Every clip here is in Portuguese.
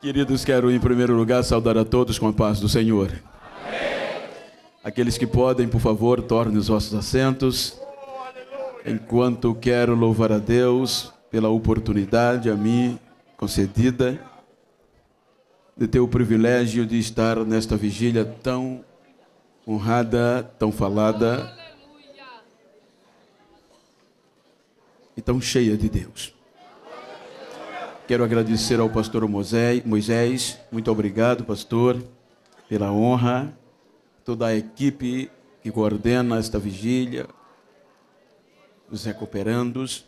Queridos, quero em primeiro lugar saudar a todos com a paz do Senhor. Aqueles que podem, por favor, tornem os vossos assentos. Enquanto quero louvar a Deus pela oportunidade a mim concedida de ter o privilégio de estar nesta vigília tão honrada, tão falada e tão cheia de Deus. Quero agradecer ao pastor Moisés, muito obrigado, pastor, pela honra, toda a equipe que coordena esta vigília, os recuperandos,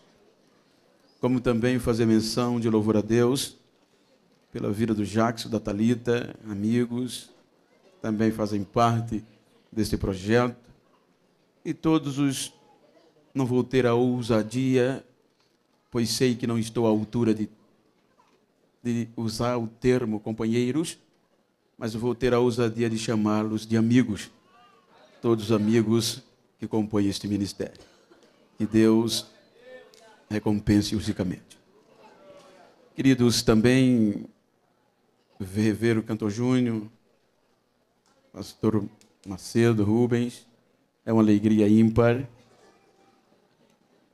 como também fazer menção de louvor a Deus pela vida do Jackson, da Talita, amigos, também fazem parte deste projeto, e todos os não vou ter a ousadia, pois sei que não estou à altura de de usar o termo companheiros, mas eu vou ter a ousadia de chamá-los de amigos. Todos os amigos que compõem este ministério. Que Deus recompense-os ricamente. Queridos, também rever o cantor Júnior, pastor Macedo, Rubens, é uma alegria ímpar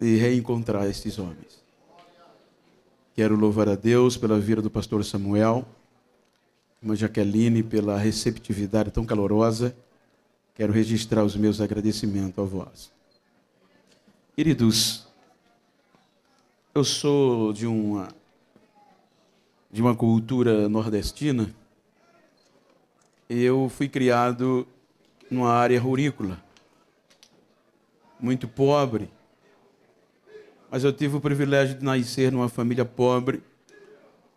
de reencontrar estes homens. Quero louvar a Deus pela vida do pastor Samuel, irmã Jaqueline, pela receptividade tão calorosa. Quero registrar os meus agradecimentos a vós. Queridos, eu sou de uma de uma cultura nordestina. Eu fui criado numa área rurícola, muito pobre, mas eu tive o privilégio de nascer numa família pobre,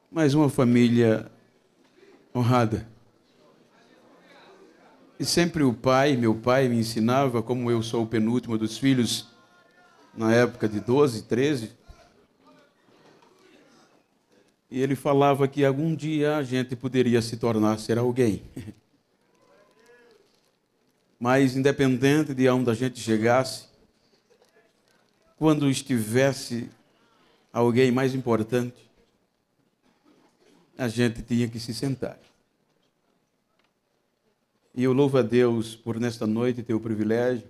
mas uma família honrada. E sempre o pai, meu pai, me ensinava, como eu sou o penúltimo dos filhos, na época de 12, 13, e ele falava que algum dia a gente poderia se tornar ser alguém. Mas independente de onde a gente chegasse, quando estivesse alguém mais importante, a gente tinha que se sentar. E eu louvo a Deus por nesta noite ter o privilégio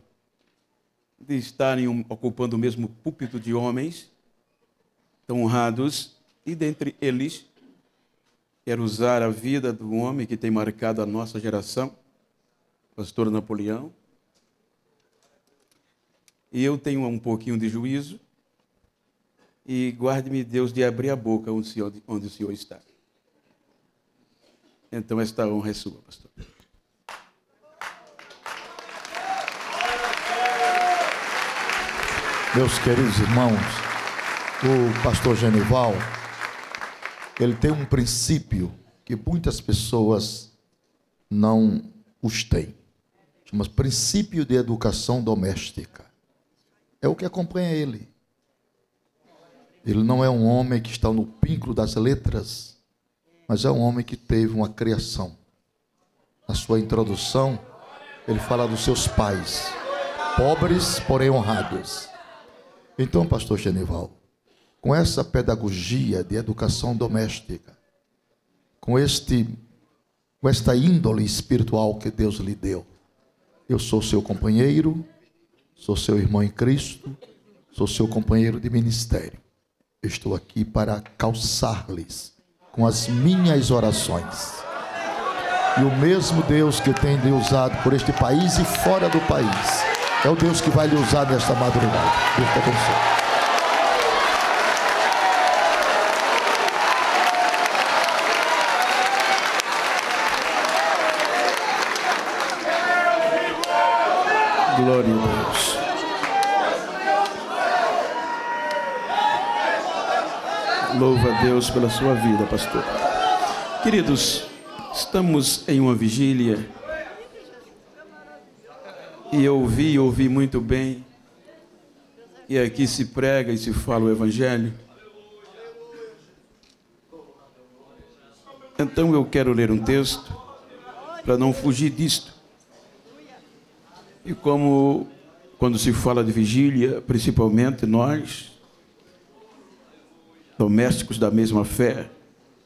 de estarem ocupando o mesmo púlpito de homens tão honrados, e dentre eles, quero usar a vida do homem que tem marcado a nossa geração, pastor Napoleão, e eu tenho um pouquinho de juízo, e guarde-me, Deus, de abrir a boca onde o, Senhor, onde o Senhor está. Então, esta honra é sua, pastor. Meus queridos irmãos, o pastor Genival, ele tem um princípio que muitas pessoas não os têm. Chama princípio de educação doméstica é o que acompanha ele. Ele não é um homem que está no pinclo das letras, mas é um homem que teve uma criação. Na sua introdução, ele fala dos seus pais, pobres, porém honrados. Então, pastor Genival, com essa pedagogia de educação doméstica, com este com esta índole espiritual que Deus lhe deu, eu sou seu companheiro, Sou seu irmão em Cristo, sou seu companheiro de ministério. Estou aqui para calçar-lhes com as minhas orações. E o mesmo Deus que tem lhe usado por este país e fora do país, é o Deus que vai lhe usar nesta madrugada. Deus te abençoe. Glória a Deus. Louva a Deus pela sua vida, pastor. Queridos, estamos em uma vigília e eu ouvi, ouvi muito bem. E aqui se prega e se fala o Evangelho. Então eu quero ler um texto para não fugir disto. E como quando se fala de vigília, principalmente nós, domésticos da mesma fé,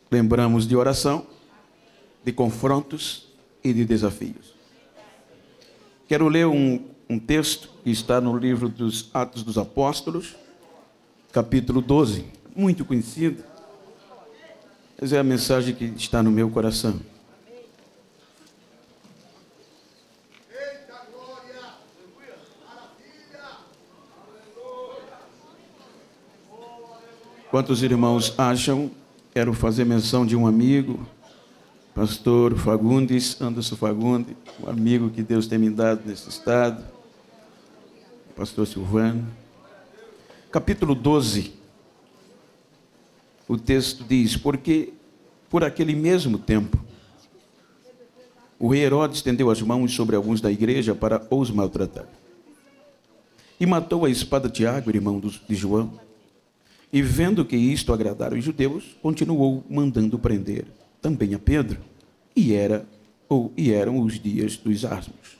lembramos de oração, de confrontos e de desafios. Quero ler um, um texto que está no livro dos Atos dos Apóstolos, capítulo 12, muito conhecido, mas é a mensagem que está no meu coração. Quantos irmãos acham? Quero fazer menção de um amigo, pastor Fagundes, Anderson Fagundes, um amigo que Deus tem me dado nesse estado, pastor Silvano. Capítulo 12, o texto diz: Porque por aquele mesmo tempo, o rei Herodes estendeu as mãos sobre alguns da igreja para os maltratar. E matou a espada Tiago, irmão de João e vendo que isto agradara os judeus, continuou mandando prender também a Pedro. E era ou e eram os dias dos asmos.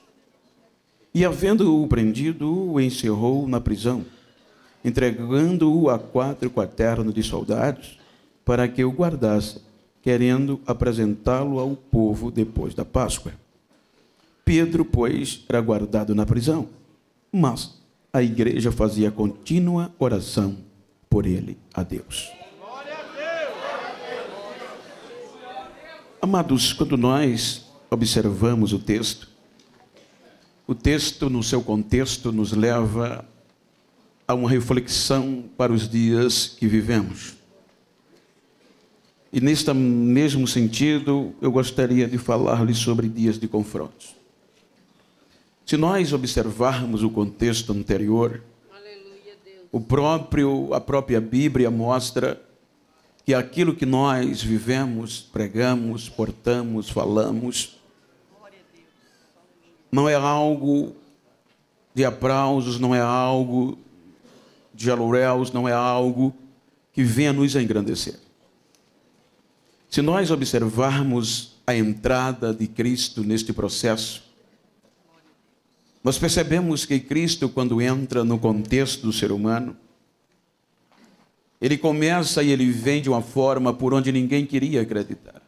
E havendo-o prendido, o encerrou na prisão, entregando-o a quatro quaternos de soldados para que o guardasse, querendo apresentá-lo ao povo depois da Páscoa. Pedro, pois, era guardado na prisão, mas a igreja fazia contínua oração por ele a Deus. Amados, quando nós observamos o texto, o texto, no seu contexto, nos leva a uma reflexão para os dias que vivemos. E neste mesmo sentido, eu gostaria de falar-lhe sobre dias de confrontos. Se nós observarmos o contexto anterior, o próprio, a própria Bíblia mostra que aquilo que nós vivemos, pregamos, portamos, falamos, não é algo de aplausos, não é algo de aluréus, não é algo que venha nos engrandecer. Se nós observarmos a entrada de Cristo neste processo, nós percebemos que Cristo, quando entra no contexto do ser humano, ele começa e ele vem de uma forma por onde ninguém queria acreditar.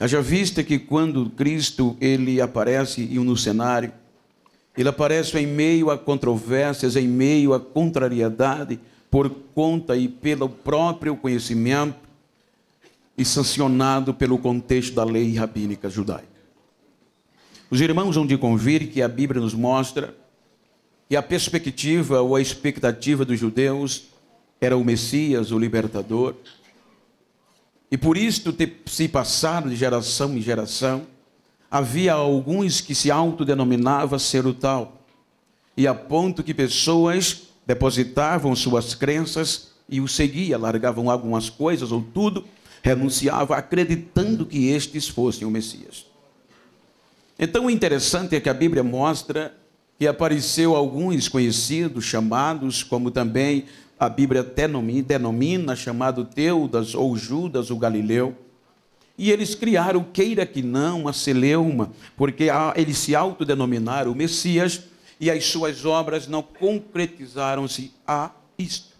Haja vista que quando Cristo ele aparece no cenário, ele aparece em meio a controvérsias, em meio a contrariedade, por conta e pelo próprio conhecimento e sancionado pelo contexto da lei rabínica judaica. Os irmãos vão de convir que a Bíblia nos mostra que a perspectiva ou a expectativa dos judeus era o Messias, o libertador. E por isto ter se passado de geração em geração, havia alguns que se autodenominavam ser o tal. E a ponto que pessoas depositavam suas crenças e o seguiam, largavam algumas coisas ou tudo, renunciavam acreditando que estes fossem o Messias. Então o interessante é que a Bíblia mostra que apareceu alguns conhecidos, chamados, como também a Bíblia denomina, chamado Teudas ou Judas, o Galileu. E eles criaram, queira que não, uma celeuma, porque eles se autodenominaram o Messias e as suas obras não concretizaram-se a isto.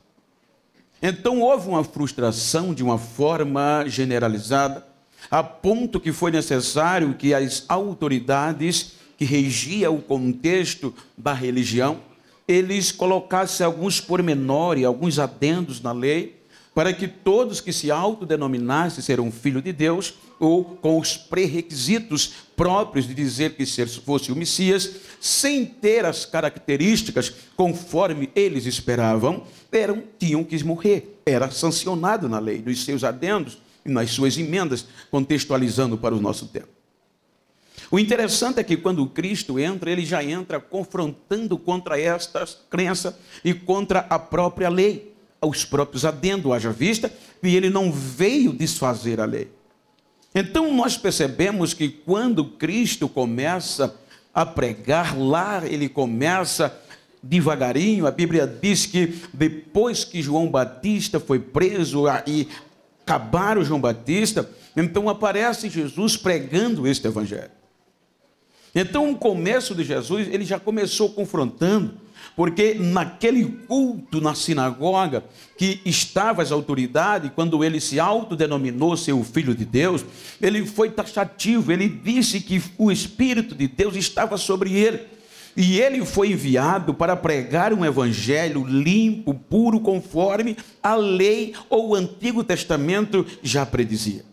Então houve uma frustração de uma forma generalizada, a ponto que foi necessário que as autoridades que regiam o contexto da religião, eles colocassem alguns pormenores, alguns adendos na lei, para que todos que se autodenominassem ser um filho de Deus, ou com os pré-requisitos próprios de dizer que fosse o Messias, sem ter as características conforme eles esperavam, eram, tinham que morrer. Era sancionado na lei, nos seus adendos, nas suas emendas, contextualizando para o nosso tempo. O interessante é que quando Cristo entra, ele já entra confrontando contra esta crença e contra a própria lei, os próprios adendo, haja vista, e ele não veio desfazer a lei. Então nós percebemos que quando Cristo começa a pregar lá, ele começa devagarinho, a Bíblia diz que depois que João Batista foi preso e acabaram João Batista, então aparece Jesus pregando este evangelho. Então, o começo de Jesus, ele já começou confrontando, porque naquele culto na sinagoga que estava as autoridades, quando ele se autodenominou seu filho de Deus, ele foi taxativo, ele disse que o Espírito de Deus estava sobre ele. E ele foi enviado para pregar um evangelho limpo, puro, conforme a lei ou o Antigo Testamento já predizia.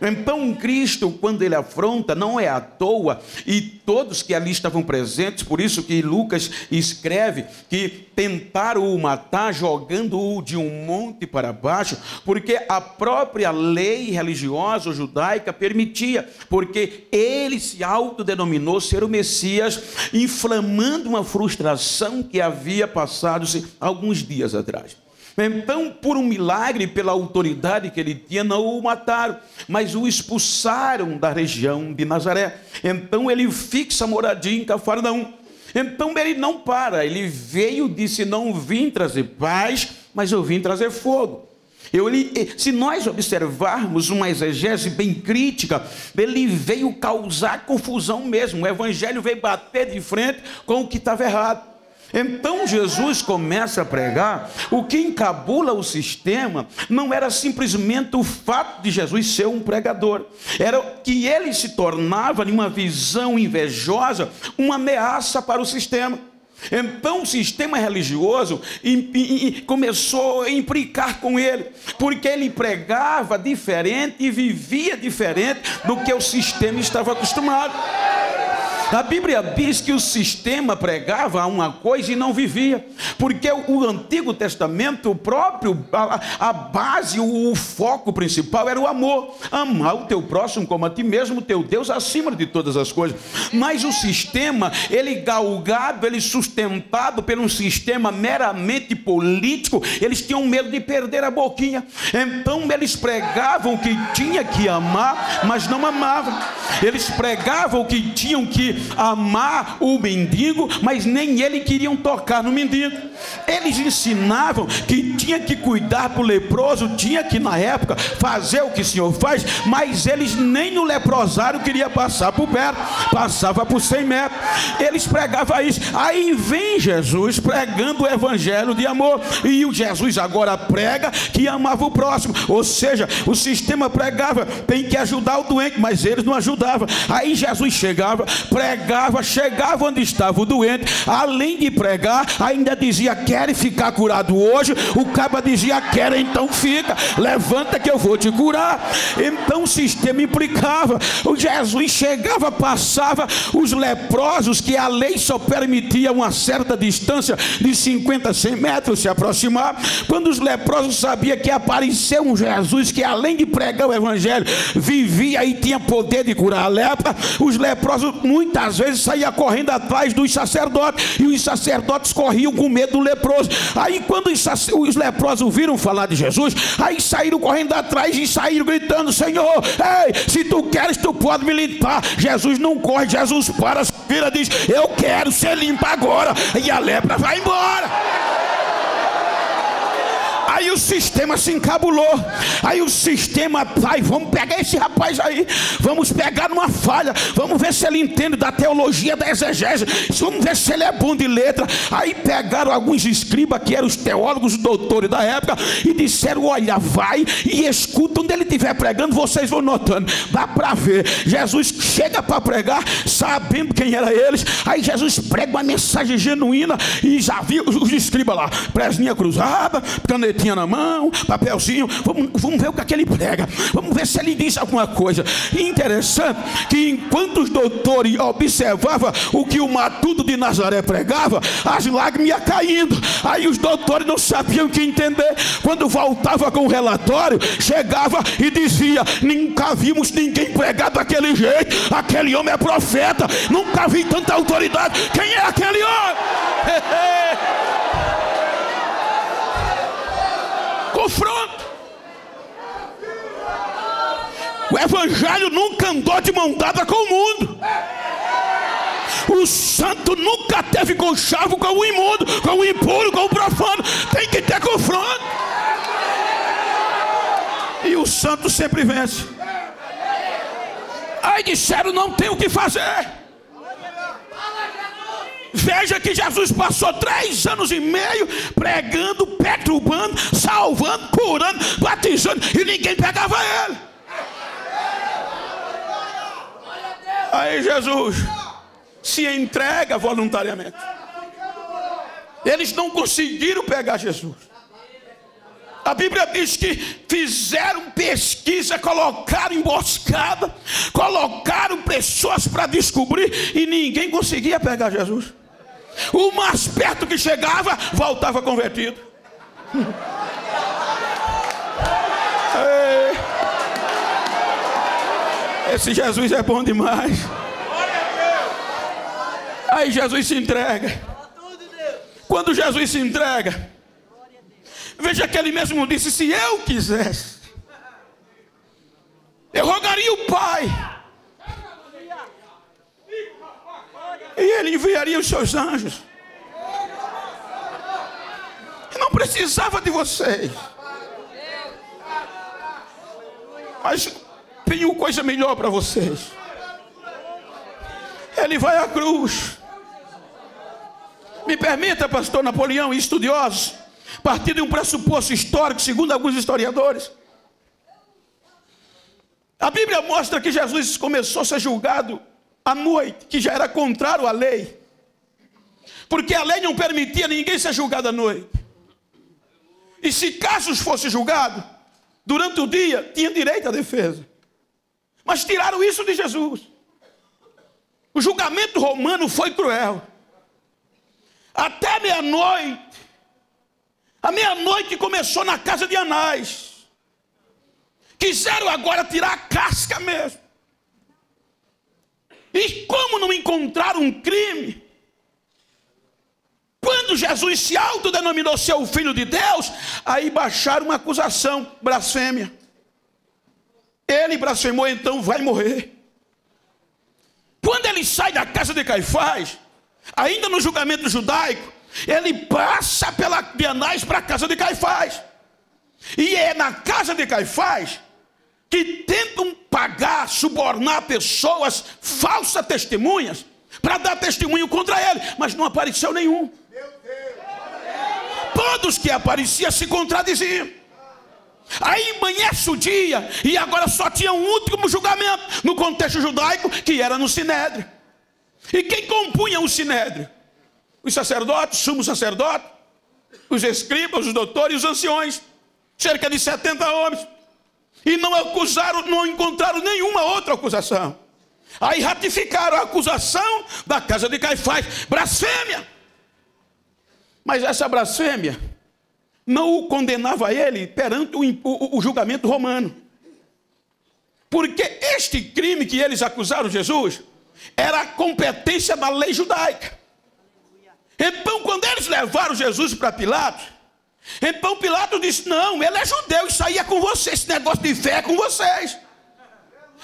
Então, Cristo, quando ele afronta, não é à toa, e todos que ali estavam presentes, por isso que Lucas escreve que tentaram o matar jogando-o de um monte para baixo, porque a própria lei religiosa judaica permitia, porque ele se autodenominou ser o Messias, inflamando uma frustração que havia passado-se alguns dias atrás. Então, por um milagre, pela autoridade que ele tinha, não o mataram, mas o expulsaram da região de Nazaré. Então, ele fixa moradia em Cafarnaum. Então, ele não para, ele veio, disse: Não vim trazer paz, mas eu vim trazer fogo. Eu, ele, se nós observarmos uma exegese bem crítica, ele veio causar confusão mesmo. O evangelho veio bater de frente com o que estava errado. Então Jesus começa a pregar, o que encabula o sistema não era simplesmente o fato de Jesus ser um pregador, era que ele se tornava, em uma visão invejosa, uma ameaça para o sistema. Então o sistema religioso começou a implicar com ele, porque ele pregava diferente e vivia diferente do que o sistema estava acostumado. A Bíblia diz que o sistema pregava uma coisa e não vivia, porque o Antigo Testamento, o próprio, a, a base, o, o, foco principal era o amor. Amar o teu próximo como a ti mesmo, teu Deus acima de todas as coisas. Mas o sistema, ele galgado, ele sustentado por um sistema meramente político, eles tinham medo de perder a boquinha. Então eles pregavam que tinha que amar, mas não amavam. Eles pregavam que tinham que amar o mendigo, mas nem ele queriam tocar no mendigo. Eles ensinavam que tinha que cuidar para o leproso, tinha que na época fazer o que o Senhor faz, mas eles nem no leprosário queria passar por perto, passava por 100 metros. Eles pregavam isso. Aí vem Jesus pregando o evangelho de amor, e o Jesus agora prega que amava o próximo. Ou seja, o sistema pregava, tem que ajudar o doente, mas eles não ajudavam. Aí Jesus chegava, pregava pregava, chegava onde estava o doente, além de pregar, ainda dizia: Quer ficar curado hoje? O caba dizia: Quer, então fica, levanta que eu vou te curar. Então o sistema implicava. O Jesus chegava, passava os leprosos, que a lei só permitia uma certa distância de 50, 100 metros se aproximar. Quando os leprosos sabiam que apareceu um Jesus que, além de pregar o evangelho, vivia e tinha poder de curar a lepra, os leprosos muito muitas vezes saía correndo atrás dos sacerdotes, e os sacerdotes corriam com medo do leproso. Aí, quando os, os leprosos viram falar de Jesus, aí saíram correndo atrás e saíram gritando: Senhor, ei, se tu queres, tu pode me limpar. Jesus não corre, Jesus para, vira diz: Eu quero ser limpo agora, e a lepra vai embora. Aí o sistema se encabulou. Aí o sistema, vai, vamos pegar esse rapaz aí, vamos pegar numa falha, vamos ver se ele entende da teologia da exegese, vamos ver se ele é bom de letra. Aí pegaram alguns escribas, que eram os teólogos, os doutores da época, e disseram: Olha, vai e escuta onde ele estiver pregando, vocês vão notando. Dá para ver. Jesus chega para pregar, sabendo quem era eles. Aí Jesus prega uma mensagem genuína e já viu os escribas lá, presinha cruzada, canetinha na mão, papelzinho. Vamos, vamos ver o que, é que ele prega. Vamos ver se ele diz alguma coisa. Interessante que enquanto os doutores observavam o que o matuto de Nazaré pregava, as lágrimas iam caindo. Aí os doutores não sabiam o que entender. Quando voltava com o relatório, chegava e dizia: Nunca vimos ninguém pregar daquele jeito. Aquele homem é profeta. Nunca vi tanta autoridade. Quem é aquele homem? confronto. O Evangelho nunca andou de mão dada com o mundo. O santo nunca teve conchavo com o imundo, com o impuro, com o profano. Tem que ter confronto. E o santo sempre vence. Aí disseram: não tem o que fazer. Veja que Jesus passou três anos e meio pregando, perturbando, salvando, curando, batizando, e ninguém pegava ele. Aí Jesus se entrega voluntariamente. Eles não conseguiram pegar Jesus. A Bíblia diz que fizeram pesquisa, colocaram emboscada, colocaram pessoas para descobrir e ninguém conseguia pegar Jesus. O mais perto que chegava, voltava convertido. Esse Jesus é bom demais. Aí Jesus se entrega. Quando Jesus se entrega, Veja que ele mesmo disse: se eu quisesse, eu rogaria o Pai. E ele enviaria os seus anjos. E não precisava de vocês. Mas tenho coisa melhor para vocês. Ele vai à cruz. Me permita, pastor Napoleão e estudiosos partir de um pressuposto histórico, segundo alguns historiadores. A Bíblia mostra que Jesus começou a ser julgado à noite, que já era contrário à lei. Porque a lei não permitia ninguém ser julgado à noite. E se casos fosse julgado, durante o dia, tinha direito à defesa. Mas tiraram isso de Jesus. O julgamento romano foi cruel. Até meia-noite, a meia-noite começou na casa de Anás. Quiseram agora tirar a casca mesmo. E como não encontraram um crime? Quando Jesus se autodenominou seu filho de Deus, aí baixaram uma acusação, blasfêmia. Ele blasfemou, então vai morrer. Quando ele sai da casa de Caifás, ainda no julgamento judaico, ele passa pela Bienais para a casa de Caifás. E é na casa de Caifás que tentam pagar, subornar pessoas, falsas testemunhas, para dar testemunho contra ele, mas não apareceu nenhum. Todos que apareciam se contradiziam. Aí amanhece o dia, e agora só tinha um último julgamento no contexto judaico, que era no Sinédrio. E quem compunha o Sinédrio? os sacerdotes, sumo sacerdote, os escribas, os doutores e os anciões, cerca de 70 homens, e não acusaram, não encontraram nenhuma outra acusação. Aí ratificaram a acusação da casa de Caifás, blasfêmia. Mas essa blasfêmia não o condenava ele perante o, o, o julgamento romano. Porque este crime que eles acusaram Jesus era a competência da lei judaica. Então, quando eles levaram Jesus para Pilatos, então Pilatos disse: Não, ele é judeu, isso aí é com vocês, esse negócio de fé é com vocês.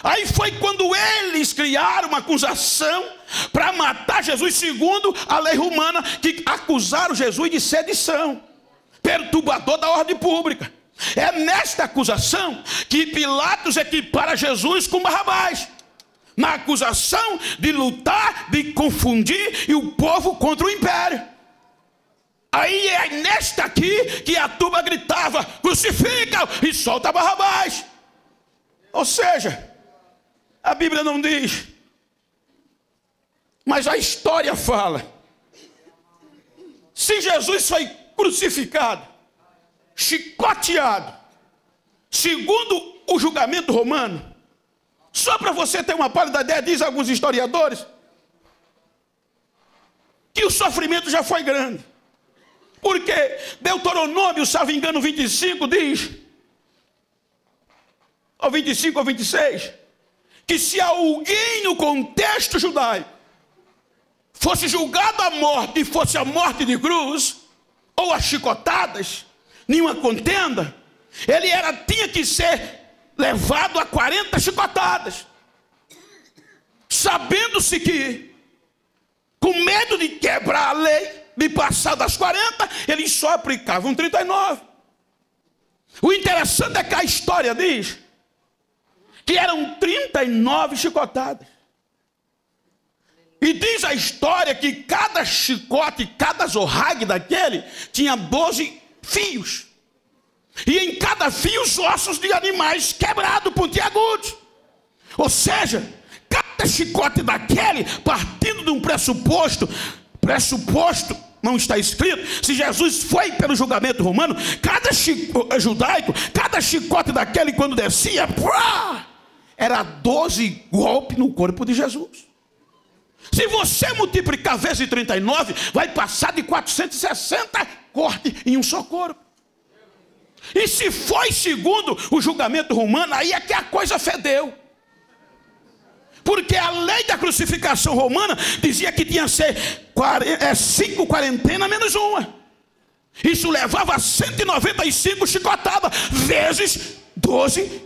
Aí foi quando eles criaram uma acusação para matar Jesus, segundo a lei romana, que acusaram Jesus de sedição, perturbador da ordem pública. É nesta acusação que Pilatos equipara Jesus com Barrabás na acusação de lutar, de confundir e o povo contra o império. Aí é nesta aqui que a turma gritava: crucifica e solta Barrabás. Ou seja, a Bíblia não diz, mas a história fala. Se Jesus foi crucificado, chicoteado, segundo o julgamento romano, só para você ter uma pálida ideia, diz alguns historiadores, que o sofrimento já foi grande. Porque Deuteronômio, salvo engano, 25 diz, ou 25 ou 26, que se alguém no contexto judaico fosse julgado à morte e fosse a morte de cruz, ou a chicotadas, nenhuma contenda, ele era, tinha que ser levado a 40 chicotadas, sabendo-se que, com medo de quebrar a lei, de passar das 40, eles só aplicavam 39. O interessante é que a história diz que eram 39 chicotadas. E diz a história que cada chicote, cada zorrague daquele tinha 12 fios. E em cada fio os ossos de animais quebrados, pontiagudos. Ou seja, cada chicote daquele, partindo de um pressuposto, pressuposto não está escrito, se Jesus foi pelo julgamento romano, cada chico, eh, judaico, cada chicote daquele quando descia, era 12 golpes no corpo de Jesus. Se você multiplicar vezes 39, vai passar de 460 cortes em um só corpo. E se foi segundo o julgamento romano, aí é que a coisa fedeu. Porque a lei da crucificação romana dizia que tinha que ser é, cinco quarentenas menos uma. Isso levava a 195 chicotadas, vezes 12.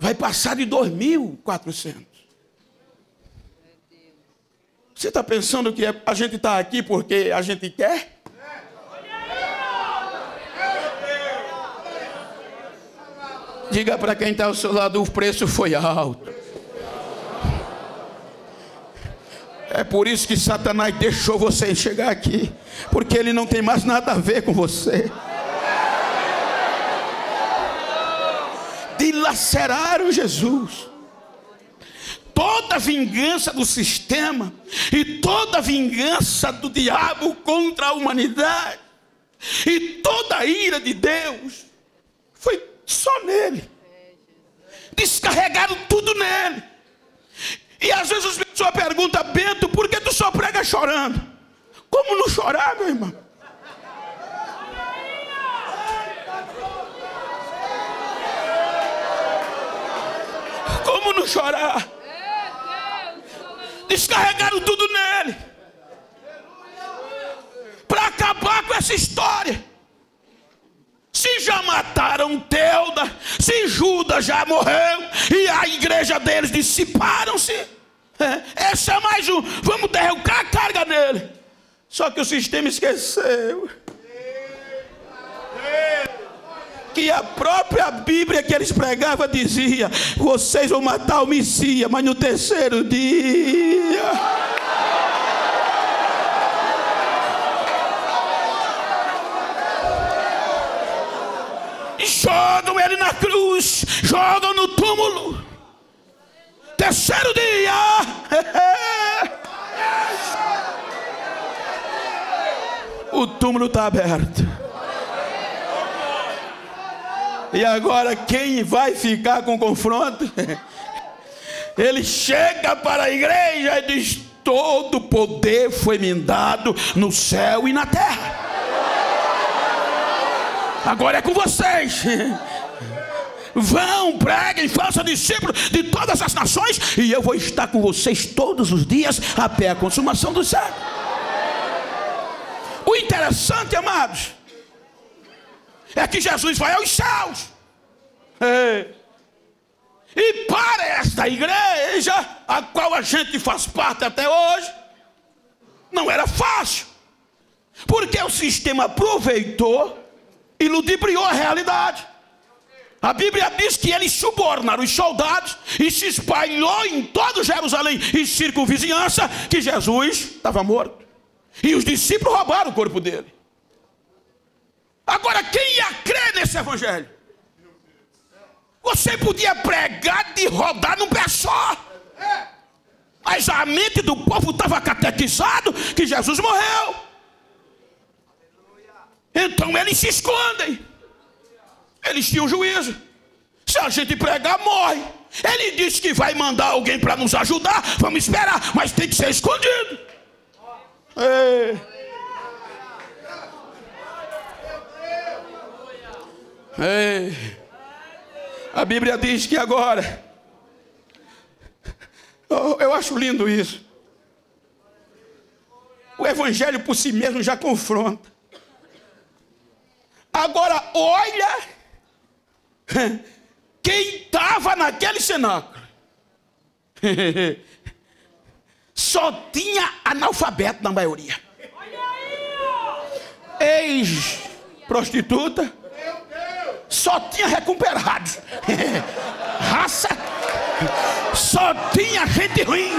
Vai passar de 2.400. Você está pensando que é, a gente está aqui porque a gente quer? Diga para quem está ao seu lado: o preço foi alto. É por isso que Satanás deixou você chegar aqui, porque ele não tem mais nada a ver com você. Dilaceraram Jesus. Toda vingança do sistema e toda vingança do diabo contra a humanidade e toda a ira de Deus foi só nele. Descarregaram tudo nele. E às vezes as pessoas perguntam, Bento, por que tu só prega chorando? Como não chorar, meu irmão? Como não chorar? Descarregaram tudo nele. Para acabar com essa história. Se já mataram Teuda, se Judas já morreu e a igreja deles dissiparam-se, é, essa é mais um, vamos derrubar a carga nele. Só que o sistema esqueceu que a própria Bíblia que eles pregavam dizia: vocês vão matar o Messias, mas no terceiro dia. Jogam ele na cruz, jogam no túmulo. Terceiro dia. o túmulo está aberto. E agora quem vai ficar com confronto? Ele chega para a igreja e diz: Todo poder foi me dado no céu e na terra. Agora é com vocês. Vão, preguem, façam discípulos de todas as nações, e eu vou estar com vocês todos os dias até a consumação do século. O interessante, amados, é que Jesus vai aos céus. É. E para esta igreja, a qual a gente faz parte até hoje, não era fácil, porque o sistema aproveitou e ludibriou a realidade. A Bíblia diz que eles subornaram os soldados e se espalhou em todo Jerusalém e circunvizinhança que Jesus estava morto. E os discípulos roubaram o corpo dele. Agora, quem ia crer nesse evangelho? Você podia pregar de rodar num pé só. Mas a mente do povo estava catequizado que Jesus morreu. Então eles se escondem. Eles tinham juízo. Se a gente pregar, morre. Ele disse que vai mandar alguém para nos ajudar. Vamos esperar, mas tem que ser escondido. Ei. A Bíblia diz que agora. Eu, eu acho lindo isso. O Evangelho por si mesmo já confronta. Agora, olha quem estava naquele cenáculo. Só tinha analfabeto na maioria. Ex-prostituta. Só tinha recuperado. Raça. Só tinha gente ruim.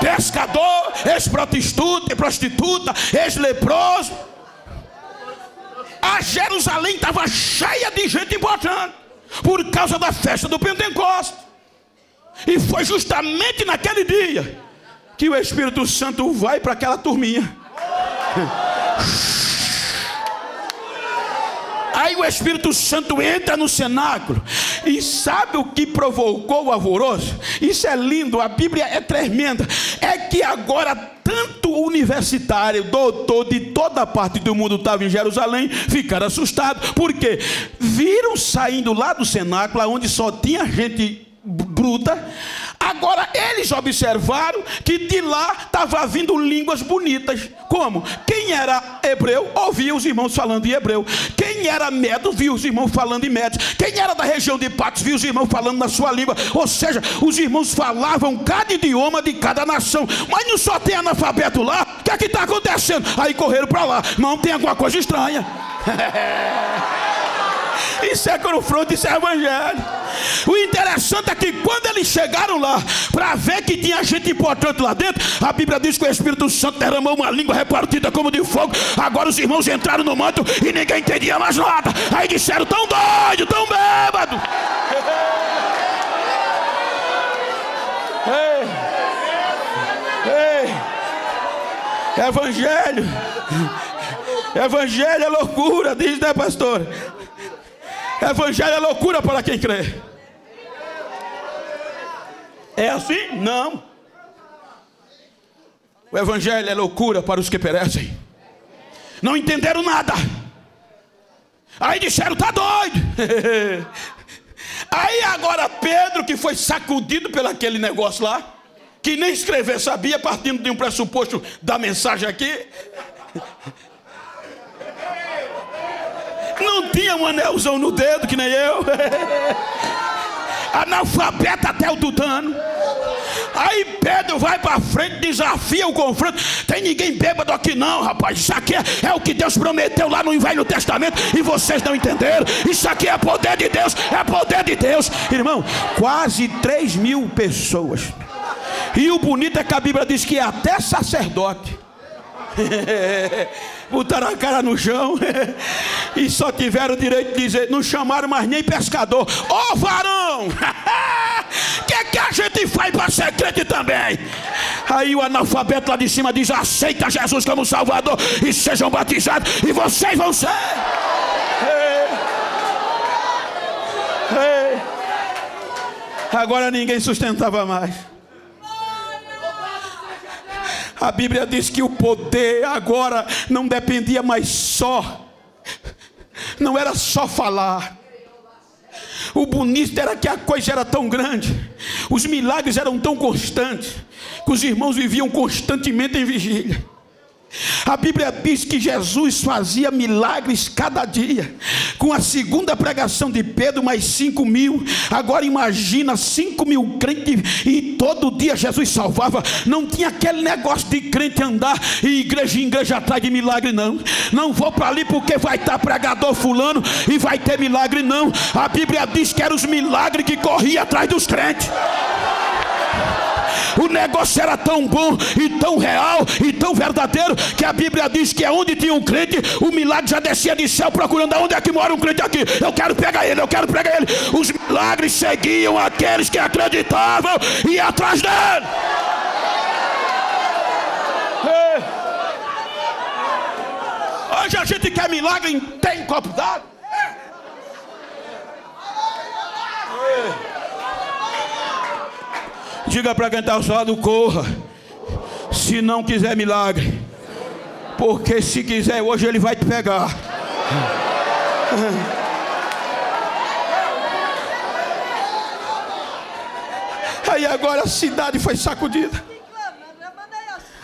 pescador, ex-prostituta, prostituta, ex-leproso. A Jerusalém estava cheia de gente importante por causa da festa do Pentecostes. E foi justamente naquele dia que o Espírito Santo vai para aquela turminha. Aí o Espírito Santo entra no cenáculo e sabe o que provocou o alvoroço? Isso é lindo, a Bíblia é tremenda. É que agora tanto universitário, doutor de toda parte do mundo estava em Jerusalém, ficaram assustados, porque viram saindo lá do cenáculo, onde só tinha gente bruta, Agora eles observaram que de lá estava vindo línguas bonitas. Como? Quem era hebreu ouvia os irmãos falando em hebreu. Quem era medo via os irmãos falando em medo. Quem era da região de Patos via os irmãos falando na sua língua. Ou seja, os irmãos falavam cada idioma de cada nação. Mas não só tem analfabeto lá. O que é que está acontecendo? Aí correram para lá. Não tem alguma coisa estranha. Isso é confronto, isso é evangelho. O interessante é que quando eles chegaram lá, para ver que tinha gente importante lá dentro, a Bíblia diz que o Espírito Santo derramou uma língua repartida como de fogo. Agora os irmãos entraram no manto e ninguém entendia mais nada. Aí disseram: tão doido, tão bêbado. Ei, ei, evangelho, evangelho é loucura, diz, né, pastor? Evangelho é loucura para quem crê. É assim? Não. O Evangelho é loucura para os que perecem. Não entenderam nada. Aí disseram: está doido. Aí agora Pedro, que foi sacudido pelo aquele negócio lá, que nem escrever sabia, partindo de um pressuposto da mensagem aqui. Não tinha um anelzão no dedo, que nem eu. Analfabeta até o tutano. Aí Pedro vai para frente, desafia o confronto. Tem ninguém bêbado aqui, não, rapaz. Isso aqui é, é, o que Deus prometeu lá no Velho Testamento e vocês não entenderam. Isso aqui é poder de Deus, é poder de Deus, irmão. Quase 3 mil pessoas. E o bonito é que a Bíblia diz que até sacerdote. botaram a cara no chão e só tiveram o direito de dizer: não chamaram mais nem pescador. Ô oh, varão! O que, que a gente faz para ser crente também? Aí o analfabeto lá de cima diz: aceita Jesus como Salvador e sejam batizados, e vocês vão ser. Ei. Ei. Agora ninguém sustentava mais. A Bíblia diz que o poder agora não dependia mais só, não era só falar. O bonito era que a coisa era tão grande, os milagres eram tão constantes, que os irmãos viviam constantemente em vigília. A Bíblia diz que Jesus fazia milagres cada dia. Com a segunda pregação de Pedro, mais cinco mil. Agora imagina cinco mil crentes e todo dia Jesus salvava. Não tinha aquele negócio de crente andar e igreja em igreja atrás de milagre, não. Não vou para ali porque vai estar pregador fulano e vai ter milagre, não. A Bíblia diz que eram os milagres que corria atrás dos crentes. O negócio era tão bom e tão real e tão verdadeiro que a Bíblia diz que onde tinha um crente, o milagre já descia de céu procurando onde é que mora um crente aqui. Eu quero pegar ele, eu quero pegar ele. Os milagres seguiam aqueles que acreditavam e atrás dele. Hoje a gente quer milagre em tem copo d'água. Diga para quem está ao seu lado, corra. Se não quiser milagre. Porque se quiser, hoje ele vai te pegar. Aí agora a cidade foi sacudida.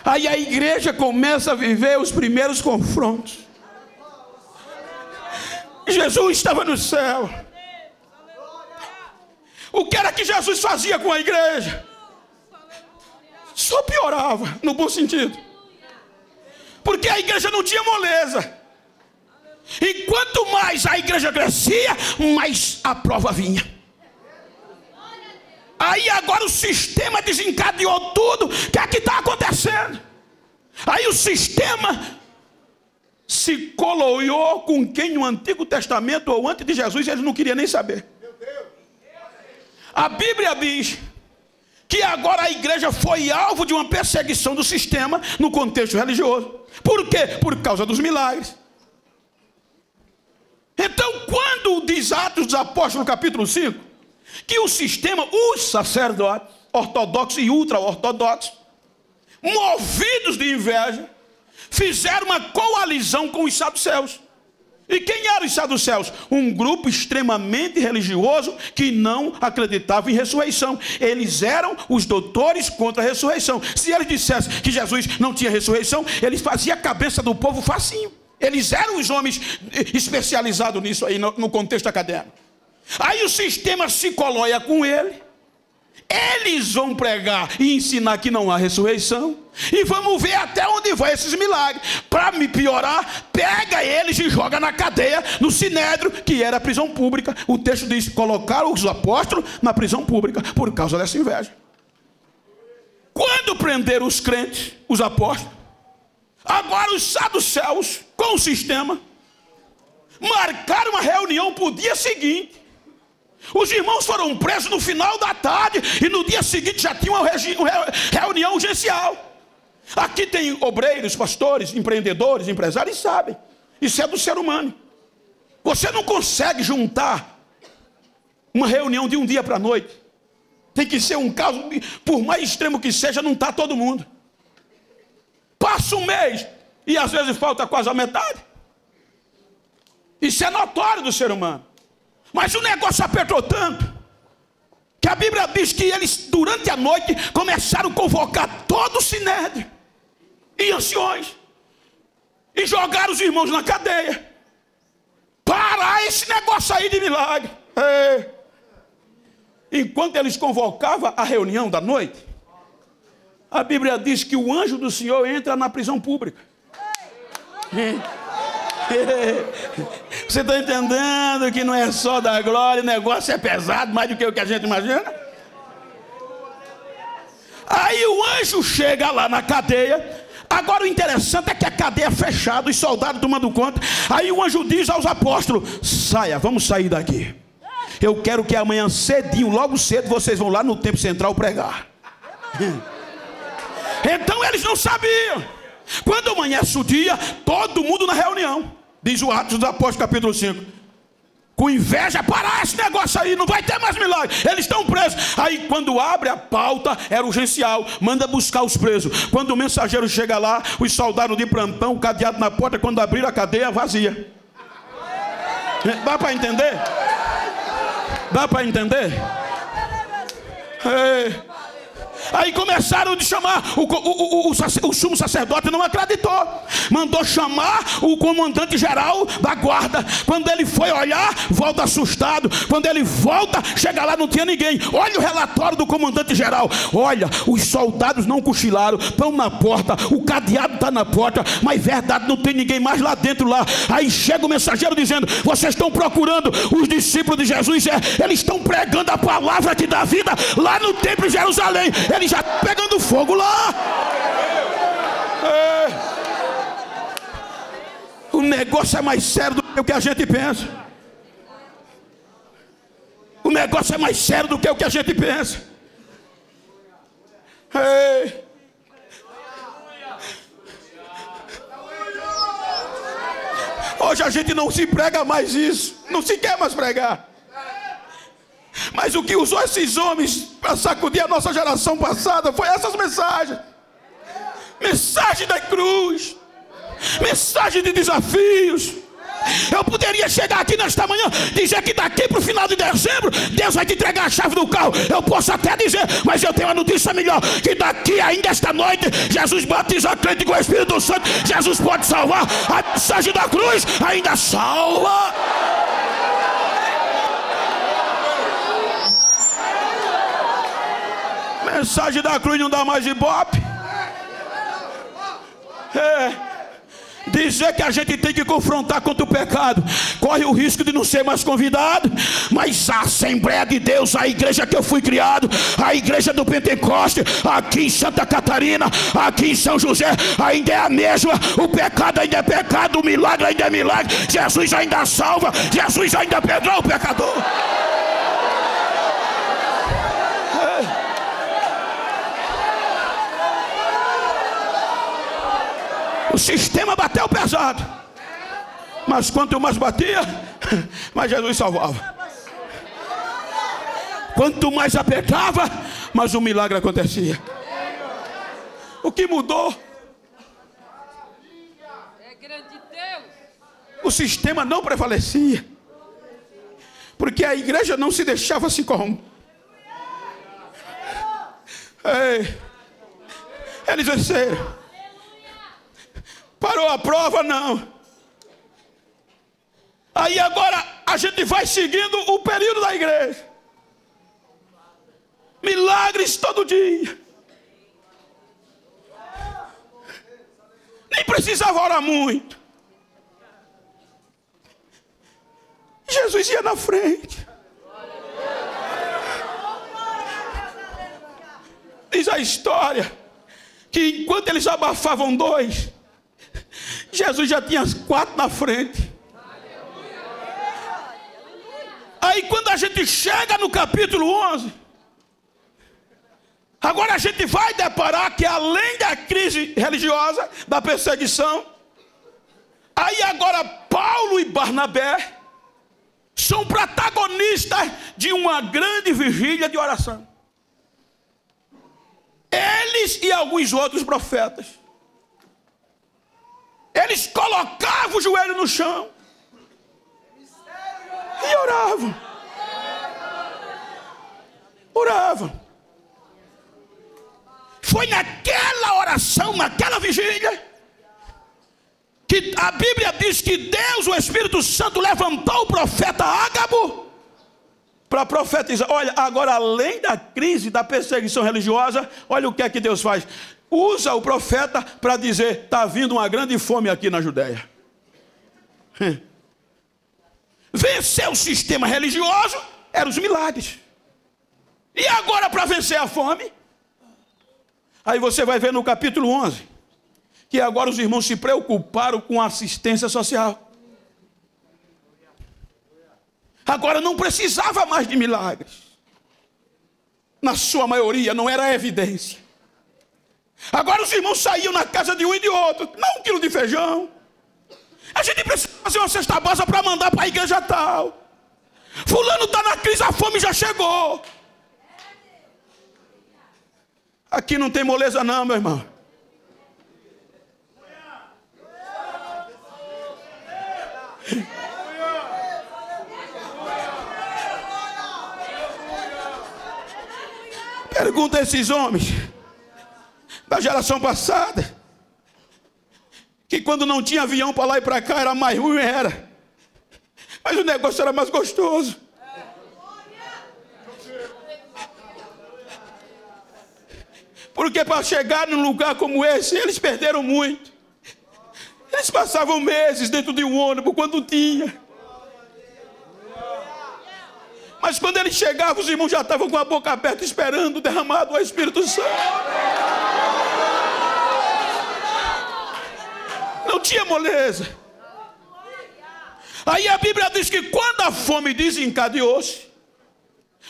Aí a igreja começa a viver os primeiros confrontos. Jesus estava no céu. O que era que Jesus fazia com a igreja? Só piorava, no bom sentido. Porque a igreja não tinha moleza. E quanto mais a igreja crescia, mais a prova vinha. Aí agora o sistema desencadeou tudo. O que é que está acontecendo? Aí o sistema se coloiou com quem no Antigo Testamento ou antes de Jesus eles não queriam nem saber. A Bíblia diz que agora a igreja foi alvo de uma perseguição do sistema no contexto religioso. Por quê? Por causa dos milagres. Então, quando diz Atos dos Apóstolos, capítulo 5, que o sistema, os sacerdotes, ortodoxos e ultra-ortodoxos, movidos de inveja, fizeram uma coalizão com os saduceus. E quem eram os saduceus? Um grupo extremamente religioso que não acreditava em ressurreição. Eles eram os doutores contra a ressurreição. Se eles dissessem que Jesus não tinha ressurreição, eles faziam a cabeça do povo facinho. Eles eram os homens especializados nisso aí, no contexto acadêmico. Aí o sistema se coloia com ele. Eles vão pregar e ensinar que não há ressurreição. E vamos ver até onde vai esses milagres. Para me piorar, pega eles e joga na cadeia, no sinédrio, que era a prisão pública. O texto diz: colocaram os apóstolos na prisão pública por causa dessa inveja. Quando prenderam os crentes, os apóstolos, agora os saduceus, com o sistema, marcaram uma reunião para o dia seguinte os irmãos foram presos no final da tarde e no dia seguinte já tinha uma reunião urgencial. Aqui tem obreiros, pastores, empreendedores, empresários, sabem. Isso é do ser humano. Você não consegue juntar uma reunião de um dia para a noite. Tem que ser um caso, por mais extremo que seja, não está todo mundo. Passa um mês e às vezes falta quase a metade. Isso é notório do ser humano. Mas o negócio apertou tanto que a Bíblia diz que eles, durante a noite, começaram a convocar todo o sinédrio e anciões e jogaram os irmãos na cadeia. Parar esse negócio aí de milagre. É. Enquanto eles convocavam a reunião da noite, a Bíblia diz que o anjo do Senhor entra na prisão pública. É. Você está entendendo que não é só da glória, o negócio é pesado mais do que o que a gente imagina? Aí o anjo chega lá na cadeia. Agora o interessante é que a cadeia é fechada, os soldados tomando conta. Aí o anjo diz aos apóstolos: saia, vamos sair daqui. Eu quero que amanhã cedinho, logo cedo, vocês vão lá no templo central pregar. Então eles não sabiam. Quando amanhece o dia, todo mundo na reunião. Diz o Atos dos Apóstolos, capítulo 5. Com inveja, parar esse negócio aí, não vai ter mais milagre. Eles estão presos. Aí, quando abre a pauta, era urgencial. Manda buscar os presos. Quando o mensageiro chega lá, os soldados de plantão, cadeado na porta, quando abrir a cadeia, vazia. Dá para entender? Dá para entender? É. Aí começaram a chamar, o, o, o, o, sumo sacerdote não acreditou. Mandou chamar o comandante geral da guarda. Quando ele foi olhar, volta assustado. Quando ele volta, chega lá, não tinha ninguém. Olha o relatório do comandante geral. Olha, os soldados não cochilaram, estão na porta, o cadeado está na porta, mas verdade, não tem ninguém mais lá dentro lá. Aí chega o mensageiro dizendo: Vocês estão procurando os discípulos de Jesus, é, eles estão pregando a palavra que dá vida lá no templo de Jerusalém ele já está pegando fogo lá. É. O negócio é mais sério do que a gente pensa. O negócio é mais sério do que o que a gente pensa. É. Hoje a gente não se prega mais isso, não se quer mais pregar. Mas o que usou esses homens para sacudir a nossa geração passada foi essas mensagens. Mensagem da cruz. Mensagem de desafios. Eu poderia chegar aqui nesta manhã, dizer que daqui para o final de dezembro, Deus vai te entregar a chave do carro. Eu posso até dizer, mas eu tenho uma notícia melhor: que daqui ainda esta noite, Jesus batiza crente com o Espírito Santo. Jesus pode salvar. A mensagem da cruz ainda salva. Mensagem da cruz não dá mais ibope. É. dizer que a gente tem que confrontar contra o pecado, corre o risco de não ser mais convidado, mas a Assembleia de Deus, a igreja que eu fui criado, a igreja do Pentecoste, aqui em Santa Catarina, aqui em São José, ainda é a mesma, o pecado ainda é pecado, o milagre ainda é milagre, Jesus ainda salva, Jesus ainda perdoa o pecador. O sistema bateu pesado. Mas quanto mais batia, mais Jesus salvava. Quanto mais apertava, mais um milagre acontecia. O que mudou? O sistema não prevalecia. Porque a igreja não se deixava se corromper. Eles venceram. Parou a prova? Não. Aí agora a gente vai seguindo o período da igreja. Milagres todo dia. Nem precisava orar muito. Jesus ia na frente. Diz a história que enquanto eles abafavam dois, Jesus já tinha quatro na frente. Aí quando a gente chega no capítulo 11, agora a gente vai deparar que além da crise religiosa, da perseguição, aí agora Paulo e Barnabé são protagonistas de uma grande vigília de oração. Eles e alguns outros profetas. Eles colocavam o joelho no chão e oravam. Oravam. Foi naquela oração, naquela vigília, que a Bíblia diz que Deus, o Espírito Santo, levantou o profeta Ágabo para profetizar. Olha, agora além da crise da perseguição religiosa, olha o que é que Deus faz usa o profeta para dizer: está vindo uma grande fome aqui na Judéia. Vencer o sistema religioso eram os milagres. E agora para vencer a fome? Aí você vai ver no capítulo 11 que agora os irmãos se preocuparam com assistência social. Agora não precisava mais de milagres. Na sua maioria não era evidência. Agora os irmãos saíam na casa de um e de outro. Não um quilo de feijão. A gente precisa fazer uma cesta básica para mandar para a igreja tal. Fulano está na crise, a fome já chegou. Aqui não tem moleza não, meu irmão. Pergunta a esses homens da geração passada. Que quando não tinha avião para lá e para cá era mais ruim, era. Mas o negócio era mais gostoso. Porque para chegar num lugar como esse, eles perderam muito. Eles passavam meses dentro de um ônibus quando tinha. Mas quando eles chegavam, os irmãos já estavam com a boca aberta esperando o derramado do Espírito Santo. Não tinha moleza. Aí a Bíblia diz que quando a fome desencadeou-se,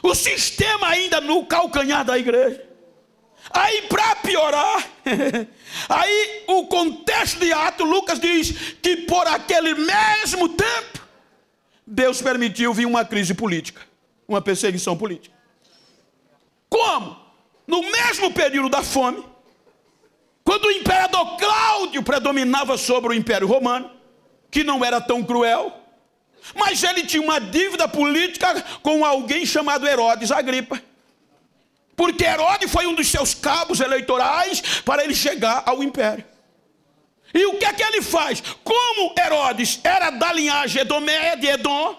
o sistema ainda no calcanhar da igreja. Aí, para piorar, aí o contexto de Atos, Lucas diz que por aquele mesmo tempo, Deus permitiu vir uma crise política, uma perseguição política. Como? No mesmo período da fome, quando o imperador Cláudio predominava sobre o Império Romano, que não era tão cruel, mas ele tinha uma dívida política com alguém chamado Herodes Agripa. Porque Herodes foi um dos seus cabos eleitorais para ele chegar ao império. E o que é que ele faz? Como Herodes era da linhagem Edomeia de Edom,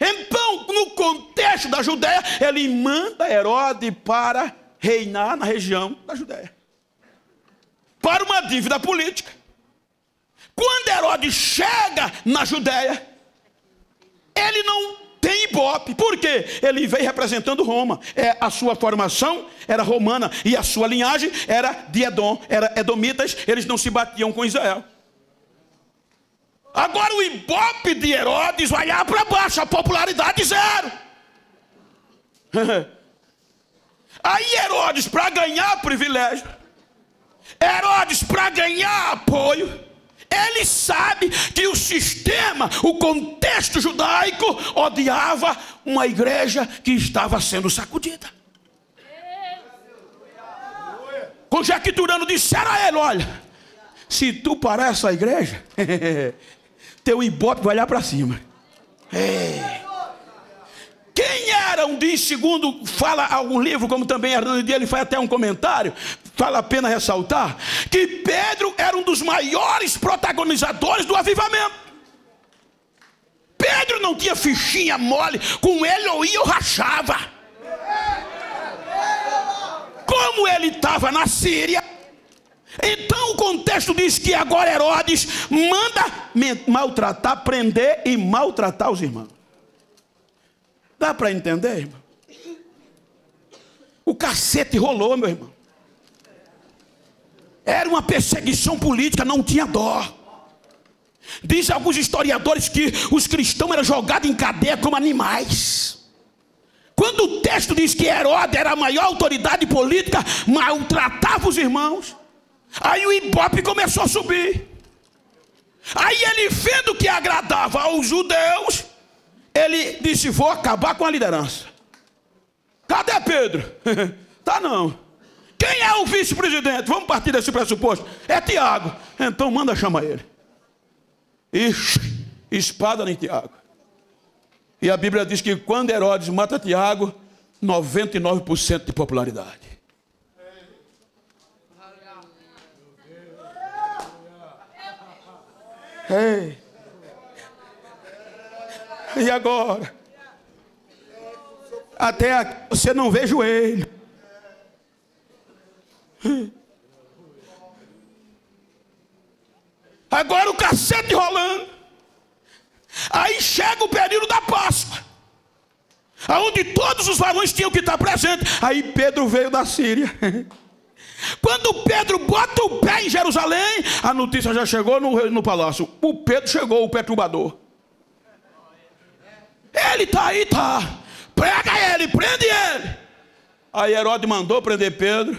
então, no contexto da Judéia, ele manda Herodes para reinar na região da Judéia para uma dívida política. Quando Herodes chega na Judéia, ele não tem ibope. Por quê? Ele veio representando Roma. É, a sua formação era romana e a sua linhagem era de Edom, era edomitas, eles não se batiam com Israel. Agora o ibope de Herodes vai lá para baixo, a popularidade zero. Aí Herodes, para ganhar privilégio, Herodes, para ganhar apoio, ele sabe que o sistema, o contexto judaico, odiava uma igreja que estava sendo sacudida. Conjecturando, disseram a ele: Olha, se tu parar essa igreja, teu ibope vai lá para cima. É. Quem era um dia, segundo fala algum livro, como também Hernando dele faz até um comentário, vale a pena ressaltar, que Pedro era um dos maiores protagonizadores do avivamento. Pedro não tinha fichinha mole, com ele ou ia ou rachava. Como ele estava na Síria, então o contexto diz que agora Herodes manda maltratar, prender e maltratar os irmãos. Dá para entender, irmão? O cacete rolou, meu irmão. Era uma perseguição política, não tinha dó. Dizem alguns historiadores que os cristãos eram jogados em cadeia como animais. Quando o texto diz que Herodes era a maior autoridade política, maltratava os irmãos, aí o ibope começou a subir. Aí ele, vendo que agradava aos judeus, ele disse: Vou acabar com a liderança. Cadê Pedro? tá não. Quem é o vice-presidente? Vamos partir desse pressuposto. É Tiago. Então manda chamar ele. Ixi, espada em Tiago. E a Bíblia diz que quando Herodes mata Tiago, 99% de popularidade. Ei. E agora? Até aqui, você não vê joelho. Agora o cacete rolando. Aí chega o período da Páscoa. Onde todos os varões tinham que estar presentes. Aí Pedro veio da Síria. Quando Pedro bota o pé em Jerusalém, a notícia já chegou no, no palácio. O Pedro chegou, o perturbador. Ele está aí, tá. Prega ele, prende ele. Aí Herodes mandou prender Pedro.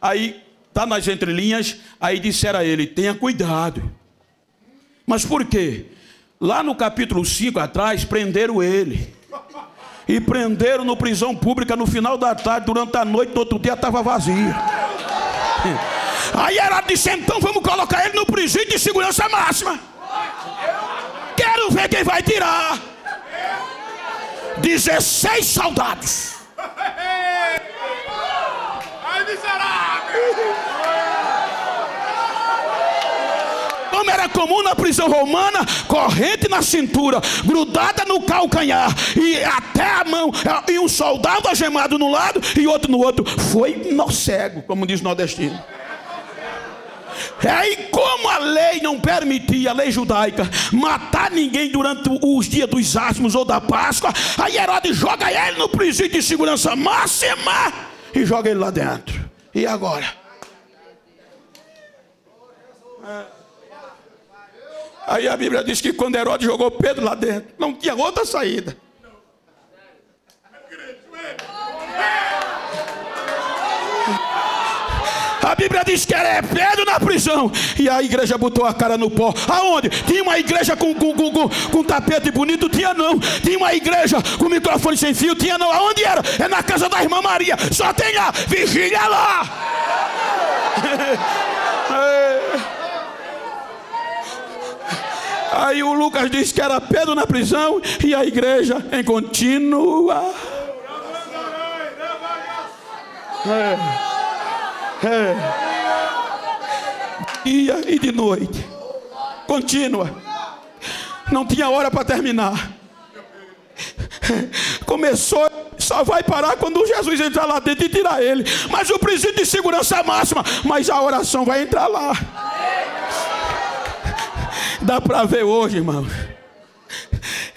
Aí está nas entrelinhas. Aí disseram a ele: tenha cuidado. Mas por quê? Lá no capítulo 5 atrás, prenderam ele. E prenderam no prisão pública no final da tarde, durante a noite, no outro dia estava vazia. Aí Herodes disse: então vamos colocar ele no presídio de segurança máxima. Quero ver quem vai tirar. 16 soldados. Como era comum na prisão romana, corrente na cintura, grudada no calcanhar, e até a mão, e um soldado agemado no lado e outro no outro. Foi no cego, como diz o nordestino. Aí, como a lei não permitia, a lei judaica, matar ninguém durante os dias dos asmos ou da Páscoa, aí Herodes joga ele no presídio de segurança máxima e joga ele lá dentro. E agora? Aí a Bíblia diz que quando Herodes jogou Pedro lá dentro, não tinha outra saída. A Bíblia diz que era Pedro na prisão. E a igreja botou a cara no pó. Aonde? Tinha uma igreja com, com, com, com, com tapete bonito? Tinha não. Tinha uma igreja com microfone sem fio? Tinha não. Aonde era? É na casa da irmã Maria. Só tem a vigília lá. Aí o Lucas disse que era Pedro na prisão e a igreja em contínua. É. É. Dia e de noite. Contínua. Não tinha hora para terminar. Começou, só vai parar quando Jesus entrar lá dentro e tirar ele. Mas o princípio de segurança máxima. Mas a oração vai entrar lá. Dá para ver hoje, irmão.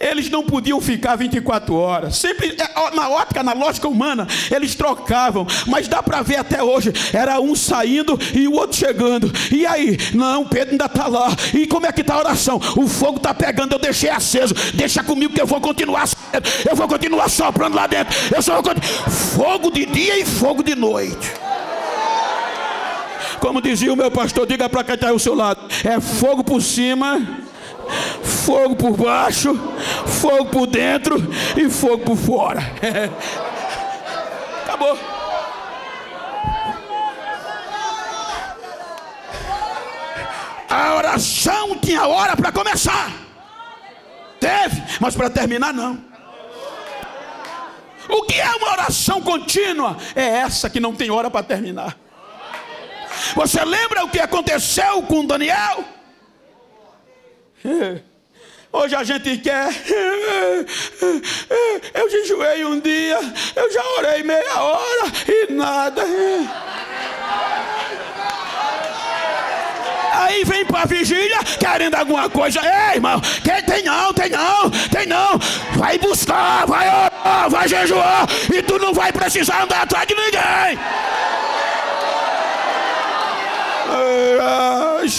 Eles não podiam ficar 24 horas. Sempre é, na ótica, na lógica humana, eles trocavam. Mas dá para ver até hoje. Era um saindo e o outro chegando. E aí? Não, Pedro ainda está lá. E como é que está a oração? O fogo está pegando. Eu deixei aceso. Deixa comigo que eu vou continuar. Eu vou continuar soprando lá dentro. Eu só vou fogo de dia e fogo de noite. Como dizia o meu pastor, diga para quem está ao seu lado: é fogo por cima fogo por baixo, fogo por dentro e fogo por fora. Acabou. A oração tinha hora para começar. Teve, mas para terminar não. O que é uma oração contínua? É essa que não tem hora para terminar. Você lembra o que aconteceu com Daniel? Hoje a gente quer. Eu jejuei um dia, eu já orei meia hora e nada. Aí vem para a vigília querendo alguma coisa. Ei, irmão, tem, tem não, tem não, tem não. Vai buscar, vai orar, vai jejuar. E tu não vai precisar andar atrás de ninguém. Ai,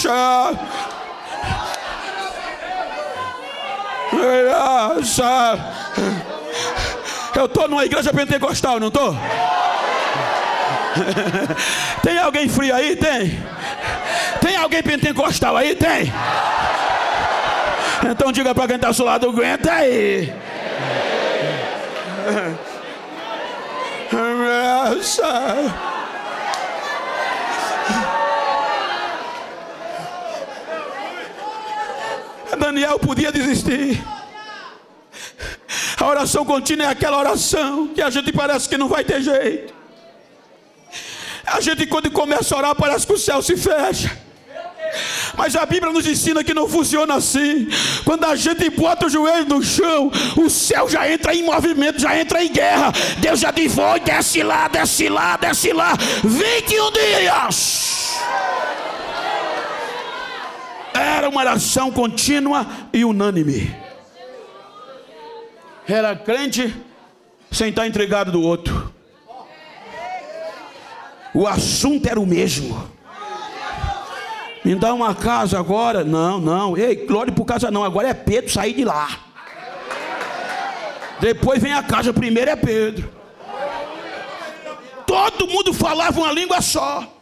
Eu estou numa igreja pentecostal, não estou? Tem alguém frio aí? Tem. Tem alguém pentecostal aí? Tem. Então diga para quem está ao seu lado, aguenta aí. Daniel podia desistir. A oração contínua é aquela oração que a gente parece que não vai ter jeito. A gente, quando começa a orar, parece que o céu se fecha. Mas a Bíblia nos ensina que não funciona assim. Quando a gente bota o joelho no chão, o céu já entra em movimento, já entra em guerra. Deus já vai, desce lá, desce lá, desce lá. 21 dias. Era uma oração contínua e unânime. Era crente sem estar entregado do outro. O assunto era o mesmo. Me dá uma casa agora? Não, não. Ei, glória por casa não. Agora é Pedro sair de lá. Depois vem a casa. Primeiro é Pedro. Todo mundo falava uma língua só.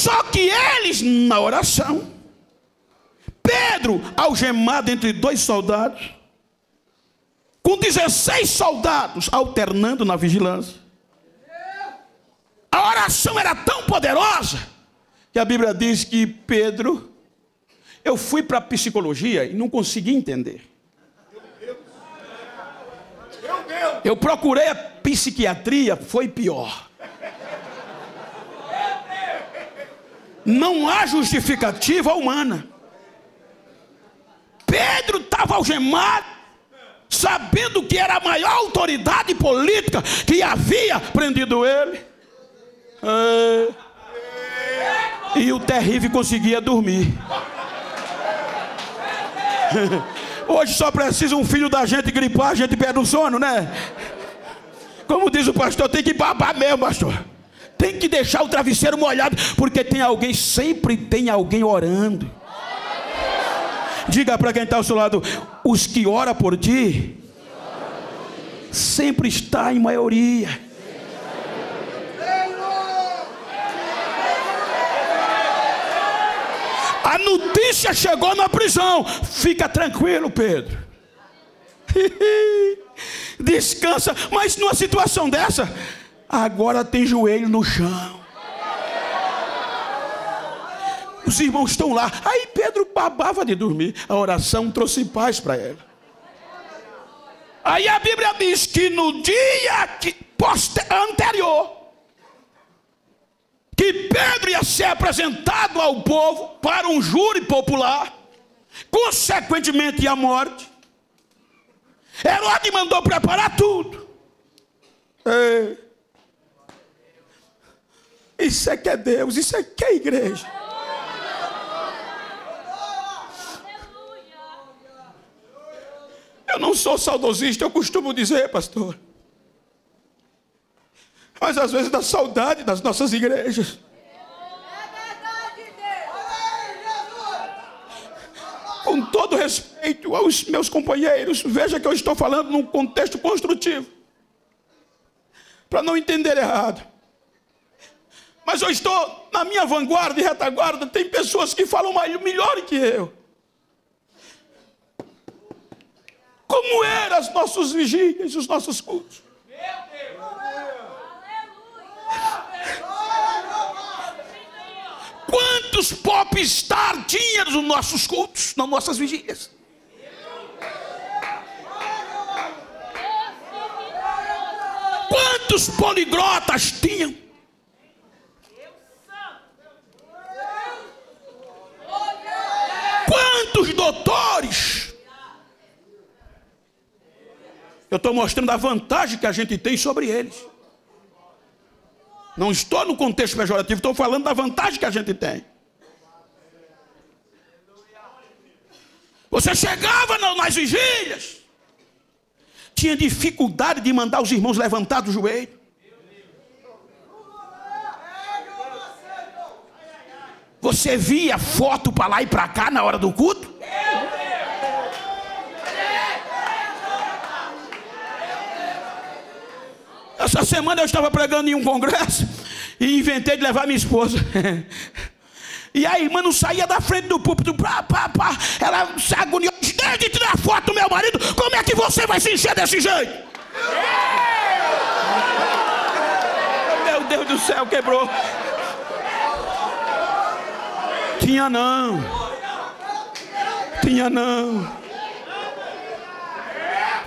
Só que eles, na oração, Pedro, algemado entre dois soldados, com 16 soldados alternando na vigilância. A oração era tão poderosa que a Bíblia diz que Pedro, eu fui para a psicologia e não consegui entender. Eu procurei a psiquiatria, foi pior. Não há justificativa humana. Pedro estava algemado, sabendo que era a maior autoridade política que havia prendido ele. É, e o terrível conseguia dormir. Hoje só precisa um filho da gente gripar, a gente perde o sono, né? Como diz o pastor, tem que babar mesmo, pastor. Tem que deixar o travesseiro molhado, porque tem alguém, sempre tem alguém orando. Diga para quem está ao seu lado: os que ora por ti, sempre está em maioria. A notícia chegou na prisão. Fica tranquilo, Pedro. Descansa. Mas numa situação dessa, agora tem joelho no chão. Os irmãos estão lá. Aí Pedro babava de dormir. A oração trouxe paz para ela. Aí a Bíblia diz que no dia que, anterior, que Pedro ia ser apresentado ao povo para um júri popular, consequentemente a morte. Herodes mandou preparar tudo. É. Isso é que é Deus, isso é que é igreja. Eu não sou saudosista, eu costumo dizer, pastor. Mas às vezes dá saudade das nossas igrejas. Com todo respeito aos meus companheiros, veja que eu estou falando num contexto construtivo. Para não entender errado. Mas eu estou na minha vanguarda e retaguarda, tem pessoas que falam melhor que eu. Como eram as nossas vigílias, os nossos cultos? Quantos popstar tinha nos nossos cultos, nas nossas vigílias? Quantos poliglotas tinham? Quantos doutores? Eu estou mostrando a vantagem que a gente tem sobre eles. Não estou no contexto pejorativo, estou falando da vantagem que a gente tem. Você chegava nas vigílias, tinha dificuldade de mandar os irmãos levantar do joelho. Você via foto para lá e para cá na hora do culto? Essa semana eu estava pregando em um congresso e inventei de levar minha esposa. E a irmã não saía da frente do púlpito, pá, pá, pá. ela se agoniou, desde de tirar foto do meu marido, como é que você vai se encher desse jeito? Meu Deus do céu, quebrou. Tinha não. Tinha não.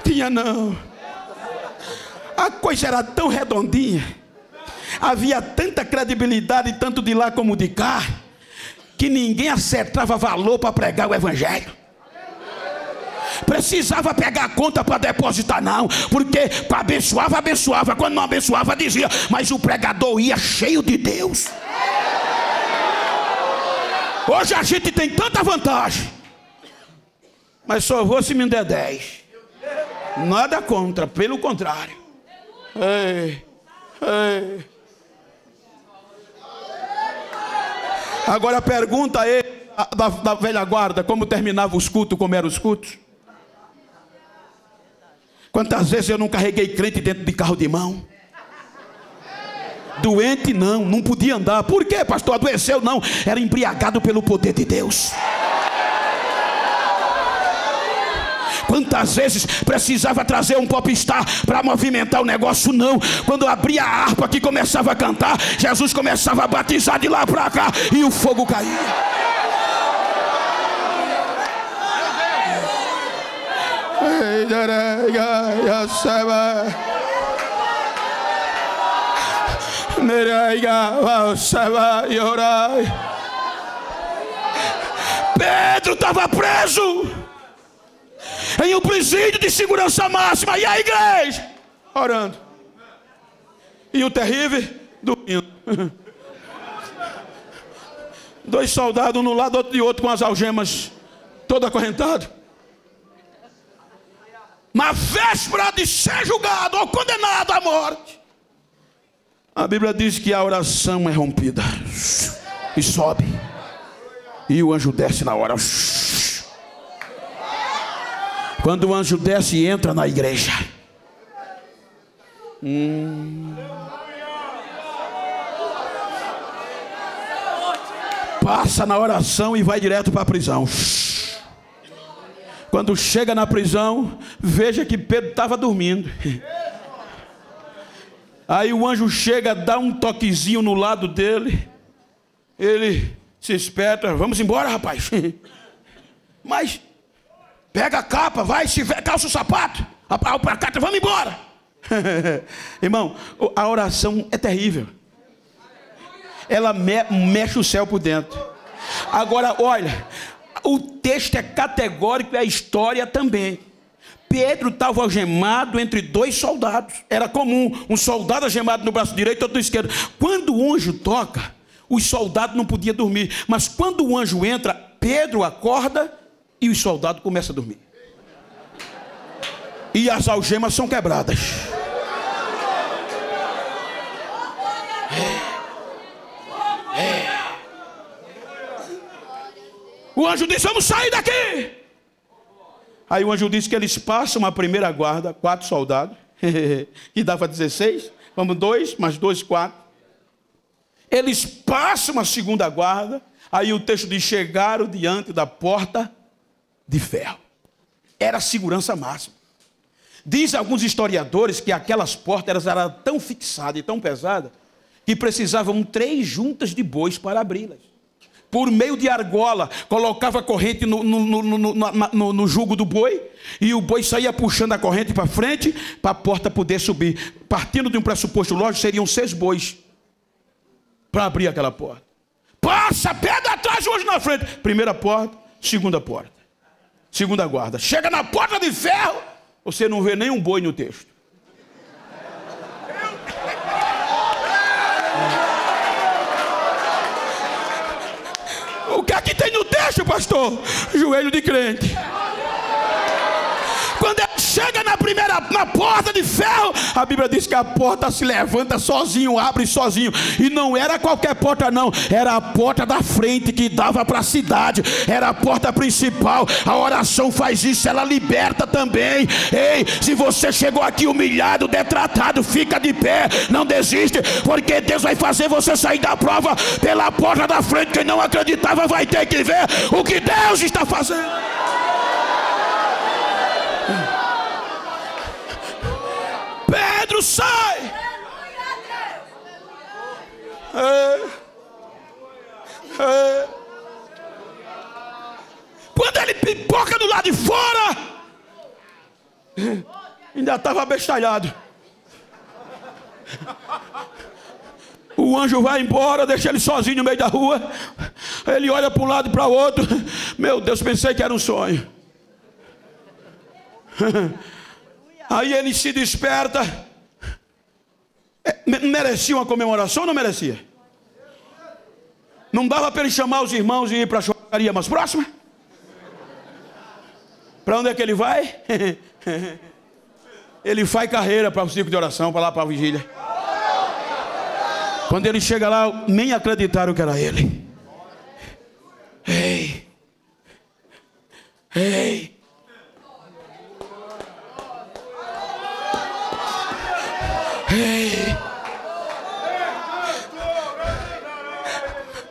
Tinha não. A coisa era tão redondinha. Havia tanta credibilidade, tanto de lá como de cá, que ninguém acertava valor para pregar o Evangelho. Precisava pegar a conta para depositar, não, porque abençoava, abençoava, quando não abençoava, dizia, mas o pregador ia cheio de Deus. Hoje a gente tem tanta vantagem, mas só vou se me der 10. Nada contra, pelo contrário. Ei, ei. Agora pergunta a ele, da, da velha guarda, como terminava os cultos, como eram os cultos. Quantas vezes eu não carreguei crente dentro de carro de mão? Doente não, não podia andar. Por quê, pastor? Adoeceu não, era embriagado pelo poder de Deus. Quantas vezes precisava trazer um popstar para movimentar o negócio? Não. Quando abria a harpa que começava a cantar, Jesus começava a batizar de lá para cá e o fogo caía. Pedro estava preso um presídio de segurança máxima. E a igreja? Orando. E o terrível? Dormindo. Dois soldados, um no lado, outro de outro, com as algemas todo acorrentado. Na véspera de ser julgado ou condenado à morte. A Bíblia diz que a oração é rompida. E sobe. E o anjo desce na hora. Quando o anjo desce e entra na igreja. Hum. Passa na oração e vai direto para a prisão. Quando chega na prisão, veja que Pedro estava dormindo. Aí o anjo chega, dá um toquezinho no lado dele. Ele se espeta, vamos embora, rapaz. Mas Pega a capa, vai, se calça o sapato, cá, vamos embora. Irmão, a oração é terrível. Ela me, mexe o céu por dentro. Agora, olha, o texto é categórico e a história também. Pedro estava algemado entre dois soldados. Era comum, um soldado algemado no braço direito e outro no esquerdo. Quando o anjo toca, os soldados não podiam dormir. Mas quando o anjo entra, Pedro acorda e os soldados começam a dormir. e as algemas são quebradas. É. É. O anjo disse: Vamos sair daqui. Aí o anjo disse que eles passam a primeira guarda, quatro soldados, que dava 16. Vamos, dois, mais dois, quatro. Eles passam a segunda guarda. Aí o texto diz: chegaram diante da porta de ferro. Era a segurança máxima. Diz alguns historiadores que aquelas portas eram tão fixadas e tão pesadas que precisavam três juntas de bois para abri-las. Por meio de argola, colocava a corrente no, no, no, no, jugo do boi, e o boi saía puxando a corrente para frente, para a porta poder subir. Partindo de um pressuposto lógico, seriam seis bois para abrir aquela porta. Passa, pedra atrás, hoje na frente. Primeira porta, segunda porta. Segunda guarda. Chega na porta de ferro, você não vê nenhum boi no texto. O que é que tem no texto, pastor? Joelho de crente. Quando ele chega na primeira na porta de ferro, a Bíblia diz que a porta se levanta sozinho, abre sozinho. E não era qualquer porta, não, era a porta da frente que dava para a cidade, era a porta principal. A oração faz isso, ela liberta também. Ei, se você chegou aqui humilhado, detratado, fica de pé, não desiste, porque Deus vai fazer você sair da prova pela porta da frente. Quem não acreditava vai ter que ver o que Deus está fazendo. Pedro, sai! É. É. Quando ele pipoca do lado de fora, ainda estava abestalhado. O anjo vai embora, deixa ele sozinho no meio da rua. Ele olha para um lado e para o outro. Meu Deus, pensei que era um sonho. Aí ele se desperta. Merecia uma comemoração ou não merecia? Não dava para ele chamar os irmãos e ir para a churrascaria mais próxima? Para onde é que ele vai? ele faz carreira para o ciclo de oração, para lá para a vigília. Quando ele chega lá, nem acreditaram que era ele. Ei, ei,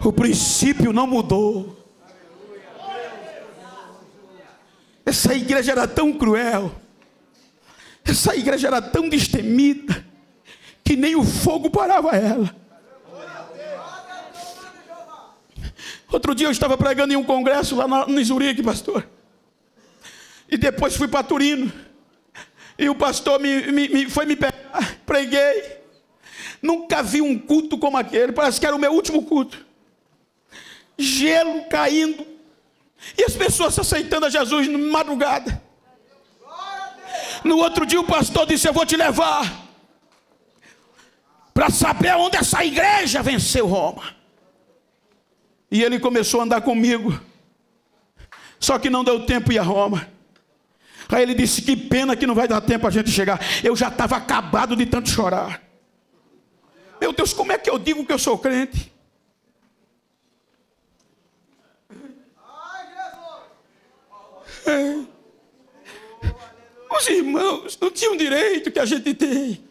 O princípio não mudou. Essa igreja era tão cruel. Essa igreja era tão destemida. Que nem o fogo parava ela. Outro dia eu estava pregando em um congresso lá no Zurique, pastor. E depois fui para Turino. E o pastor me, me, me, foi me pegar, preguei. Nunca vi um culto como aquele, parece que era o meu último culto. Gelo caindo. E as pessoas aceitando a Jesus na madrugada. No outro dia o pastor disse: Eu vou te levar para saber onde essa igreja venceu Roma. E ele começou a andar comigo. Só que não deu tempo ir a Roma. Aí ele disse: Que pena que não vai dar tempo a gente chegar. Eu já estava acabado de tanto chorar. Meu Deus, como é que eu digo que eu sou crente? É. Os irmãos não tinham direito que a gente tem.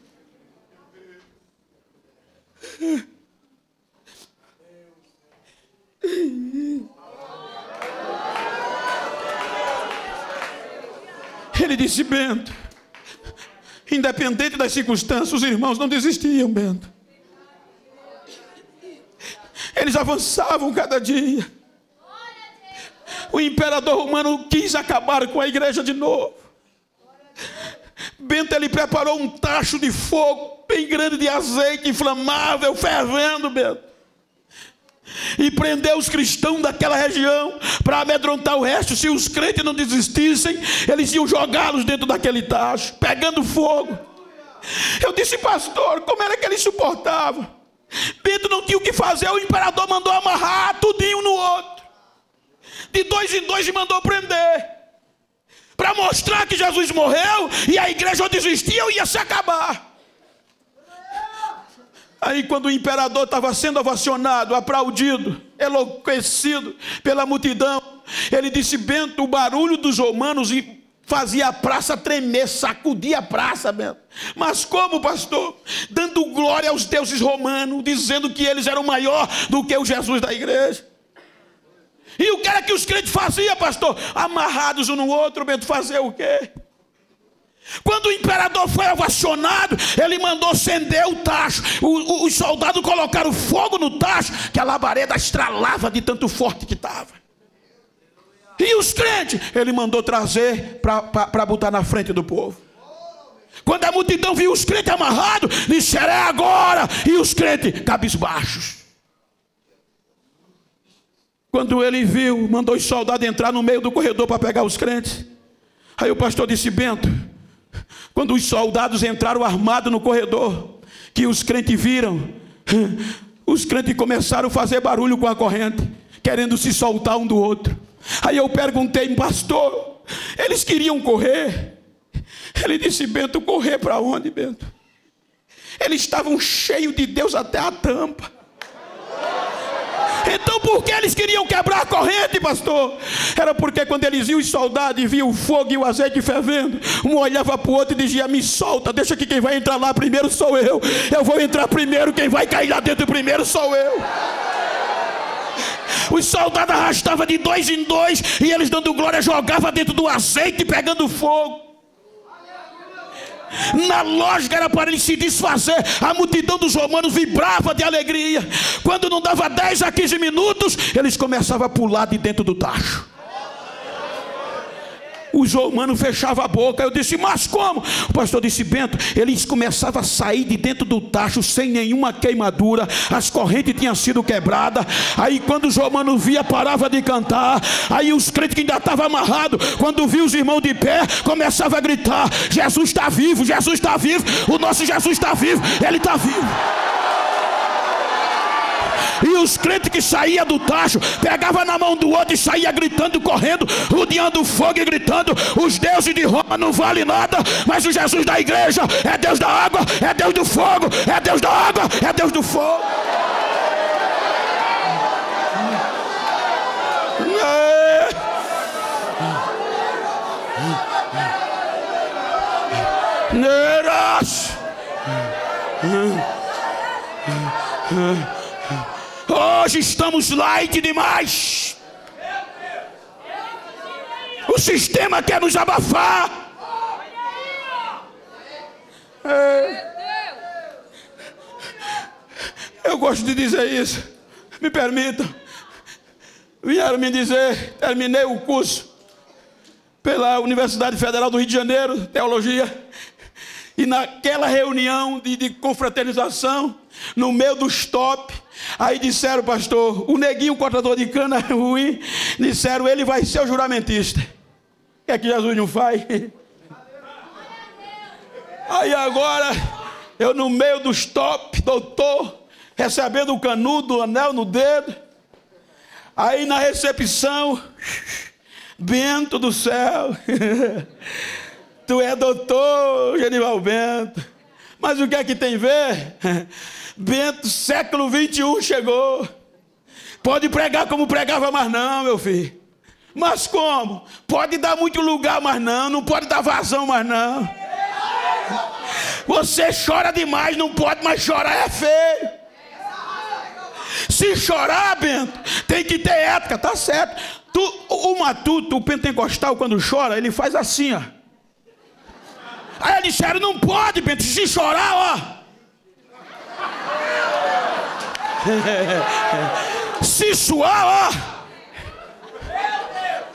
Ele disse: Bento, independente das circunstâncias, os irmãos não desistiam, Bento. Eles avançavam cada dia. O imperador romano quis acabar com a igreja de novo. Bento ele preparou um tacho de fogo bem grande de azeite inflamável, fervendo, Bento e prendeu os cristãos daquela região para amedrontar o resto. Se os crentes não desistissem, eles iam jogá-los dentro daquele tacho, pegando fogo. Eu disse, pastor, como era que ele suportava? Pedro não tinha o que fazer, o imperador mandou amarrar tudinho no outro. De dois em dois e mandou prender. para mostrar que Jesus morreu e a igreja desistia ou ia se acabar. Aí, quando o imperador estava sendo ovacionado, aplaudido, enlouquecido pela multidão, ele disse: Bento, o barulho dos romanos fazia a praça tremer, sacudia a praça, Bento. Mas como, pastor? Dando glória aos deuses romanos, dizendo que eles eram maior do que o Jesus da igreja. E o que era que os crentes faziam, pastor? Amarrados um no outro, Bento, fazer o quê? Quando o imperador foi ovacionado, ele mandou acender o tacho. os soldados colocaram fogo no tacho, que a labareda estralava de tanto forte que estava. E os crentes, ele mandou trazer para botar na frente do povo. Quando a multidão viu os crentes amarrados, disseram: É agora. E os crentes cabisbaixos. Quando ele viu, mandou os soldados entrar no meio do corredor para pegar os crentes. Aí o pastor disse: Bento, quando os soldados entraram armados no corredor, que os crentes viram, os crentes começaram a fazer barulho com a corrente, querendo se soltar um do outro. Aí eu perguntei, pastor, eles queriam correr. Ele disse, Bento, correr para onde, Bento? Eles estavam cheios de Deus até a tampa. Então por que eles queriam quebrar a corrente, pastor? Era porque quando eles viam os soldados e viam o fogo e o azeite fervendo, um olhava para o outro e dizia: Me solta, deixa que quem vai entrar lá primeiro sou eu. Eu vou entrar primeiro, quem vai cair lá dentro primeiro sou eu. Os soldados arrastavam de dois em dois e eles dando glória jogavam dentro do azeite pegando fogo. Na lógica era para ele se desfazer. A multidão dos romanos vibrava de alegria. Quando não dava 10 a 15 minutos, eles começavam a pular de dentro do tacho. Os romanos fechavam a boca. Eu disse, mas como? O pastor disse, Bento, eles começavam a sair de dentro do tacho sem nenhuma queimadura, as correntes tinham sido quebradas. Aí quando os romanos via, parava de cantar. Aí os crentes que ainda estavam amarrados, quando viu os irmãos de pé, começavam a gritar: Jesus está vivo, Jesus está vivo, o nosso Jesus está vivo, ele está vivo. E os crentes que saíam do tacho, pegava na mão do outro e saía gritando, correndo, rodeando fogo e gritando: os deuses de Roma não valem nada, mas o Jesus da igreja é Deus da água, é Deus do fogo, é Deus da água, é Deus do fogo. Neras. Hoje estamos light demais. O sistema quer nos abafar. É. Eu gosto de dizer isso. Me permitam. Vieram me dizer, terminei o curso pela Universidade Federal do Rio de Janeiro, teologia. E naquela reunião de, de confraternização, no meio dos top, aí disseram, pastor, o neguinho, o cortador de cana ruim, disseram, ele vai ser o juramentista. O que é que Jesus não faz? Aí agora, eu no meio dos top, doutor, recebendo o canudo, o anel no dedo. Aí na recepção, Bento do céu. Tu é doutor Genival Bento. Mas o que é que tem a ver? Bento, século 21 chegou. Pode pregar como pregava, mas não, meu filho. Mas como? Pode dar muito lugar, mas não. Não pode dar vazão, mas não. Você chora demais, não pode, mas chorar é feio. Se chorar, Bento, tem que ter ética, tá certo. Tu, o matuto, o pentecostal, quando chora, ele faz assim, ó. Aí eles disseram: não pode, Bento, se chorar, ó. se suar, ó.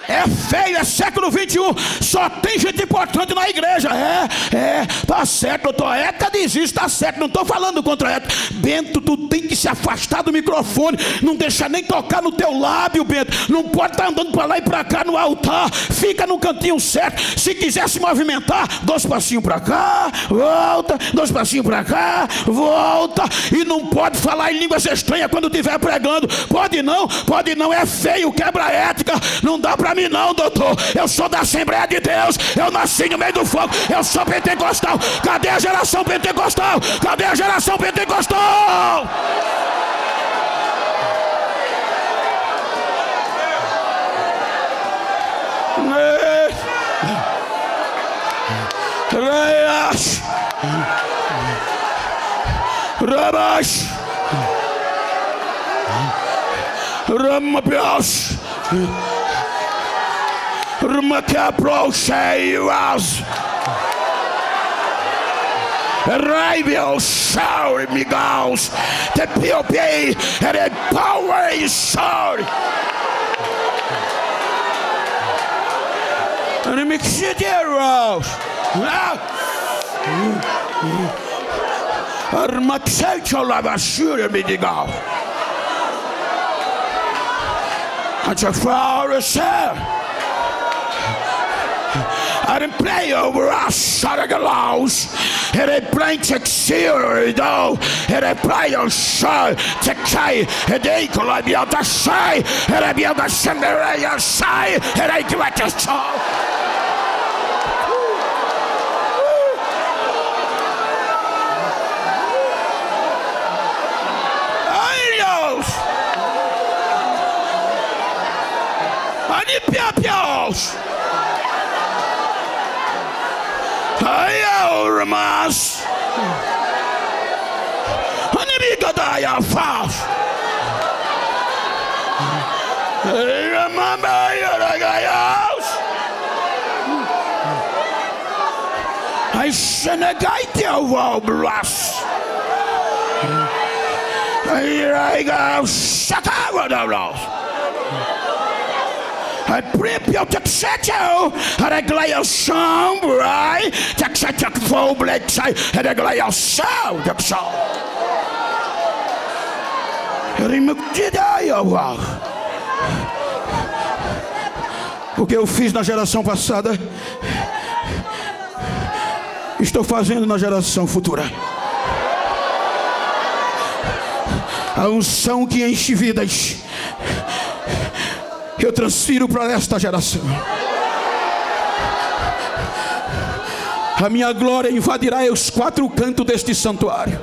É feio, é século 21. Só tem gente importante na igreja. É, é, tá certo, doutor. Ética diz isso, tá certo. Não estou falando contra a ética. Bento, tu tem que se afastar do microfone. Não deixar nem tocar no teu lábio, Bento. Não pode estar tá andando para lá e para cá no altar. Fica no cantinho certo. Se quiser se movimentar, dois passinhos para cá, volta, dois passinhos para cá, volta. E não pode falar em línguas estranhas quando estiver pregando. Pode não, pode não. É feio, quebra ética. Não dá para aqui não, doutor. Eu sou da Assembleia de Deus. Eu nasci no meio do fogo. Eu sou pentecostal. Cadê a geração pentecostal? Cadê a geração pentecostal? Reias Rabash Ramapios Rmakapro Urmakabrosheiras. Revival shower, amigos. Te POP and empower shower. And make shit heroes. Armatsecho lava shure midigal. And your flower is there and pray over us, Saragalaus. And I pray to Xir, though, and I pray on Shai, to Kai, and Eagle, and the other Shai, and I be on the Shimmeray, and Shai, and I do it just all. Piapiaus! Hayo Ramas. Hanibigadaya Faf. Remember I senegate your wobblers. I go shut up with the Tak se tak vůblečaj, reglejo sam, tak so. O que eu fiz na geração passada, estou fazendo na geração futura. A unção que enche vidas eu transfiro para esta geração. A minha glória invadirá os quatro cantos deste santuário.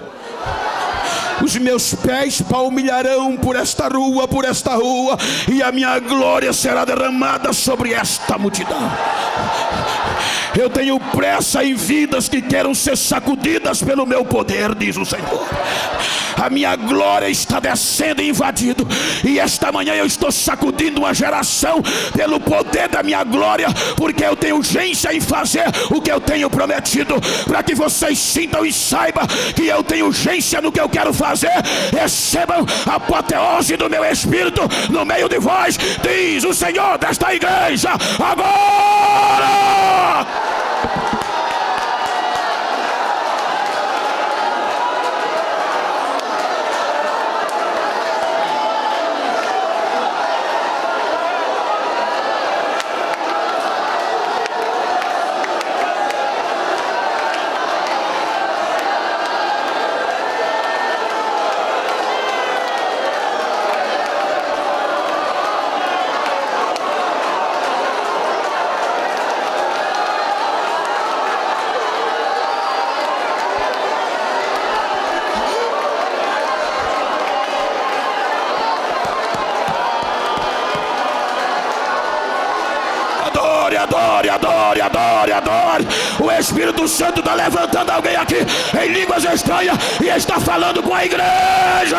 Os meus pés palmilharão por esta rua, por esta rua, e a minha glória será derramada sobre esta multidão. Eu tenho pressa em vidas que queiram ser sacudidas pelo meu poder, diz o Senhor. A minha glória está descendo e invadindo, e esta manhã eu estou sacudindo uma geração pelo poder da minha glória, porque eu tenho urgência em fazer o que eu tenho prometido, para que vocês sintam e saibam que eu tenho urgência no que eu quero fazer. Recebam a apoteose do meu espírito no meio de vós, diz o Senhor desta igreja. Agora! Thank you. Espírito Santo está levantando alguém aqui em línguas estranhas e está falando com a igreja.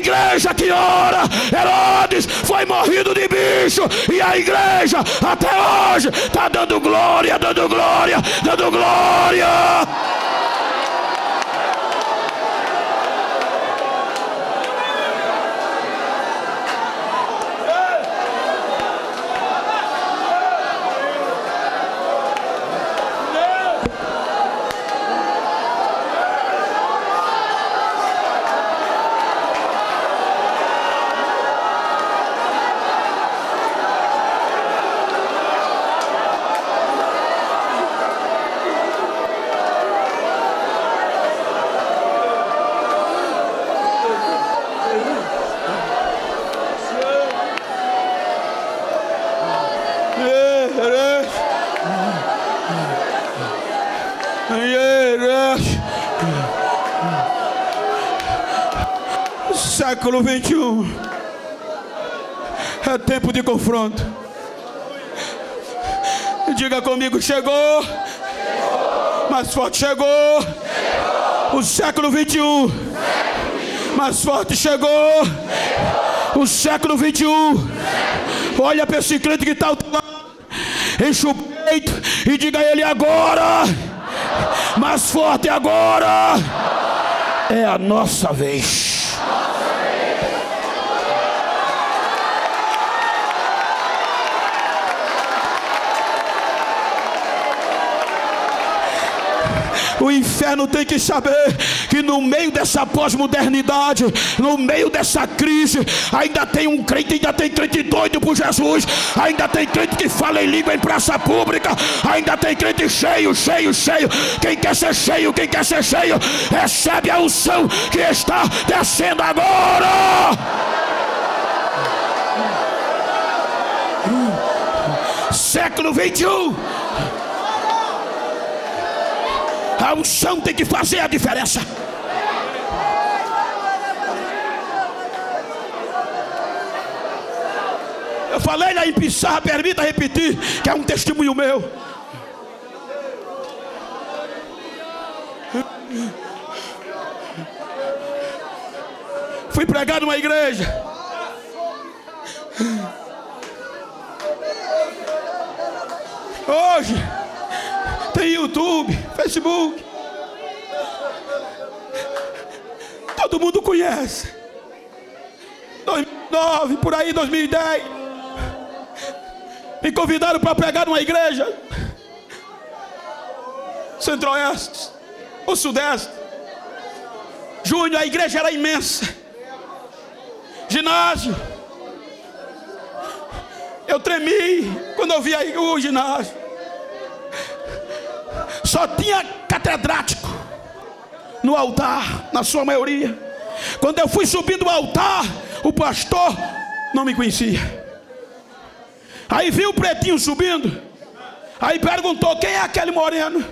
Igreja que ora. Herodes foi morrido de bicho e a igreja até hoje está dando glória, dando glória, dando glória. Século 21 é tempo de confronto. Diga comigo, chegou. Mais forte chegou. O século 21. Mais forte chegou. O século 21. Olha para esse crente que está ao lado. Enche o peito e diga a ele agora. Mais forte agora. É a nossa vez. O inferno tem que saber que no meio dessa pós-modernidade, no meio dessa crise, ainda tem um crente, ainda tem crente doido por Jesus, ainda tem crente que fala em língua em praça pública, ainda tem crente cheio, cheio, cheio. Quem quer ser cheio, quem quer ser cheio, recebe a unção que está descendo agora. Século 21 a unção tem que fazer a diferença. Eu falei lá em Pissarra, permita repetir, que é um testemunho meu. Fui pregar numa igreja. Hoje tem YouTube, Facebook. Todo mundo conhece. 2009, por aí, 2010. Me convidaram para pregar numa igreja. Centro-Oeste, o Sudeste. Júnior, a igreja era imensa. Ginásio. Eu tremi quando eu vi o ginásio só tinha catedrático no altar, na sua maioria. Quando eu fui subindo o altar, o pastor não me conhecia. Aí viu o pretinho subindo. Aí perguntou: quem é aquele moreno?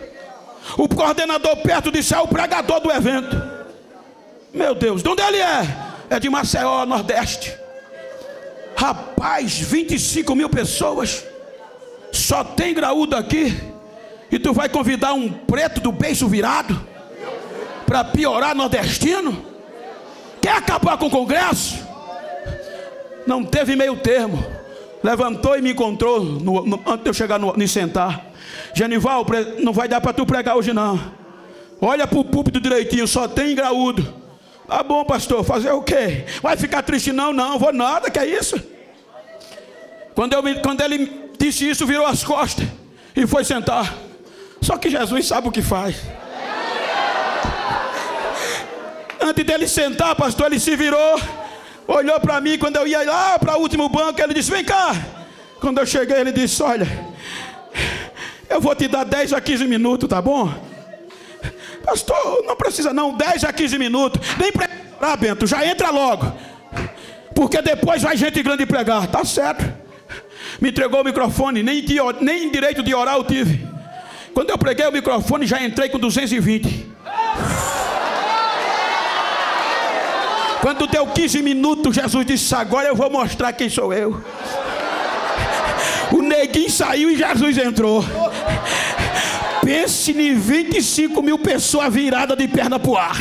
O coordenador perto disse: é o pregador do evento. Meu Deus, de onde ele é? É de Maceió, Nordeste. Rapaz, 25 mil pessoas. Só tem graúdo aqui. E tu vai convidar um preto do beijo virado para piorar nordestino? Quer acabar com o Congresso? Não teve meio termo. Levantou e me encontrou no, no, antes de eu chegar no, no sentar. Genival, não vai dar para tu pregar hoje não. Olha para o púlpito direitinho, só tem graúdo. Tá bom, pastor, fazer o quê? Vai ficar triste não? Não, vou nada, que é isso? Quando, eu, quando ele disse isso, virou as costas e foi sentar. Só que Jesus sabe o que faz. Antes dele sentar, pastor, ele se virou, olhou para mim quando eu ia lá para o último banco, ele disse: Vem cá. Quando eu cheguei, ele disse: Olha, eu vou te dar 10 a 15 minutos, tá bom? Pastor, não precisa não, 10 a 15 minutos. Nem pregar, Bento, já entra logo. Porque depois vai gente grande pregar, tá certo. Me entregou o microfone, nem, nem direito de orar eu tive. Quando eu preguei o microfone, já entrei com 220. Quando deu 15 minutos, Jesus disse: Agora eu vou mostrar quem sou eu. O neguinho saiu e Jesus entrou. Pense em 25 mil pessoas viradas de perna para o ar.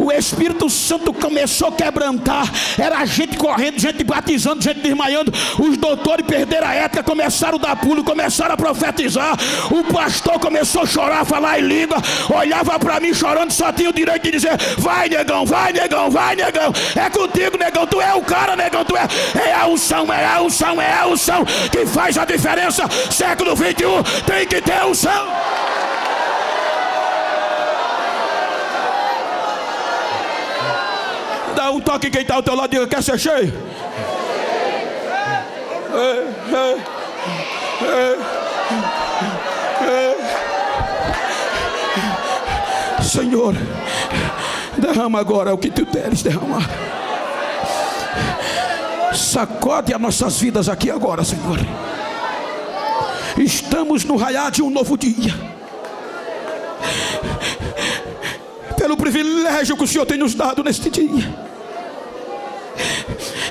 O Espírito Santo começou a quebrantar. Era gente correndo, gente batizando, gente desmaiando. Os doutores perderam a ética, começaram a dar pulo, começaram a profetizar. O pastor começou a chorar, a falar em língua. Olhava para mim chorando, só tinha o direito de dizer: Vai, negão, vai, negão, vai, negão. É contigo, negão. Tu é o cara, negão. Tu é. É a unção, é a unção, é a unção que faz a diferença. Século 21 tem que ter unção. Dá um toque quem está ao teu lado diga, quer ser cheio? É, é, é, Senhor, derrama agora o que tu deres derramar. Sacode as nossas vidas aqui agora, Senhor. Estamos no raiar de um novo dia. Pelo privilégio que o Senhor tem nos dado neste dia.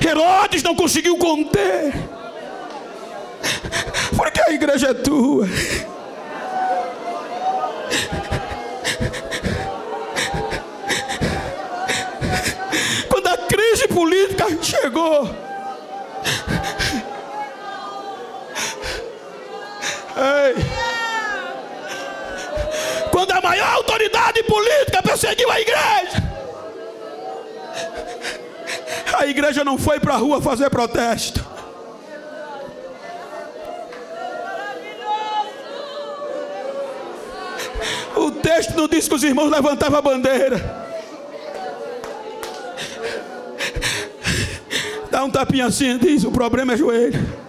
Herodes não conseguiu conter, porque a igreja é tua. Quando a crise política chegou, Ei. Quando a maior autoridade política perseguiu a igreja, a igreja não foi para a rua fazer protesto. O texto não diz que os irmãos levantavam a bandeira. Dá um tapinha assim, diz: o problema é joelho.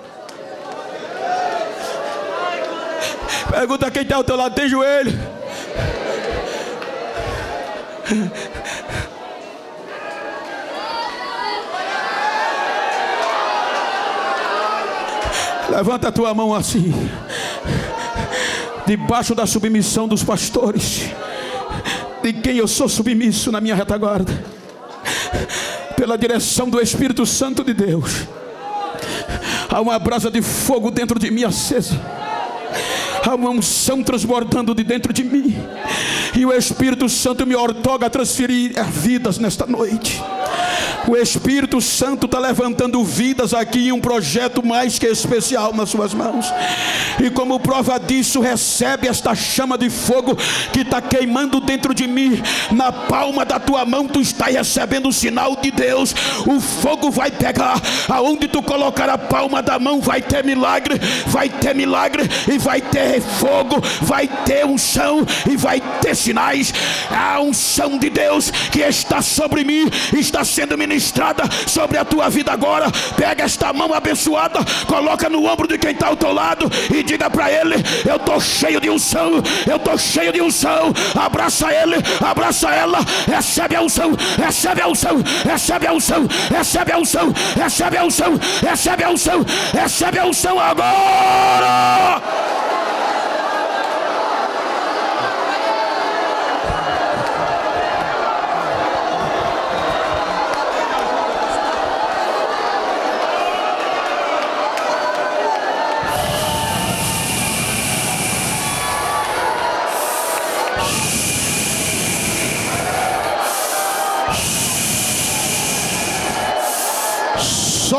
Pergunta quem está ao teu lado: tem joelho? Levanta a tua mão assim, debaixo da submissão dos pastores, de quem eu sou submisso na minha retaguarda, pela direção do Espírito Santo de Deus. Há uma brasa de fogo dentro de mim acesa há uma unção transbordando de dentro de mim, e o Espírito Santo me ortoga a transferir vidas nesta noite. O Espírito Santo está levantando vidas aqui em um projeto mais que especial nas suas mãos. E como prova disso, recebe esta chama de fogo que está queimando dentro de mim. Na palma da tua mão, tu está recebendo o sinal de Deus. O fogo vai pegar. Aonde tu colocar a palma da mão, vai ter milagre, vai ter milagre e vai ter fogo, vai ter unção e vai ter sinais. A unção de Deus que está sobre mim está sendo ministrada ministrada sobre a tua vida agora. Pega esta mão abençoada, coloca no ombro de quem está ao teu lado e diga para ele: Eu estou cheio de unção, eu estou cheio de unção. Abraça ele, abraça ela, recebe a unção, recebe a unção, recebe a unção, recebe a unção, recebe a unção, recebe a unção, recebe a unção agora.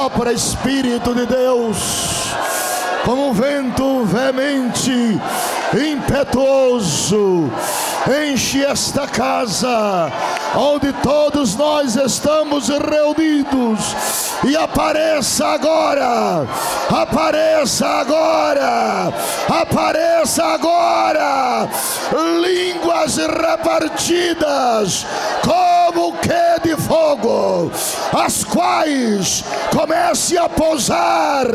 Sopra Espírito de Deus, como um vento veemente, impetuoso, enche esta casa, onde todos nós estamos reunidos, e apareça agora, apareça agora, apareça agora, línguas repartidas, como que fogo, as quais comece a pousar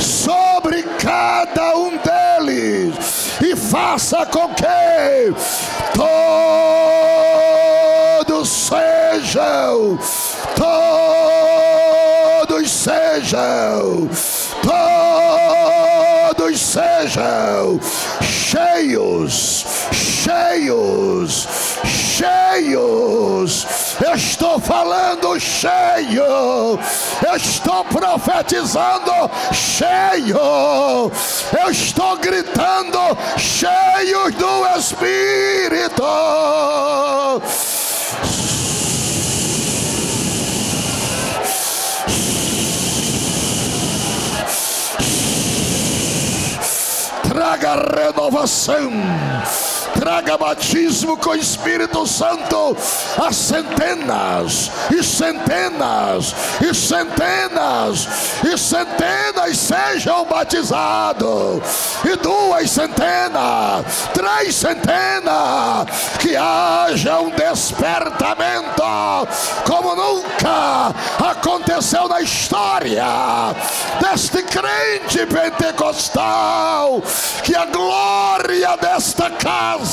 sobre cada um deles e faça com que todos sejam, todos sejam, todos sejam cheios, cheios, cheios. Estou falando cheio, estou profetizando cheio, eu estou gritando cheios do Espírito. traga renovação, traga batismo com o Espírito Santo a centenas e centenas e centenas e centenas sejam batizados. E duas centenas, três centenas, que haja um despertamento como nunca aconteceu na história deste crente pentecostal. Que a glória desta casa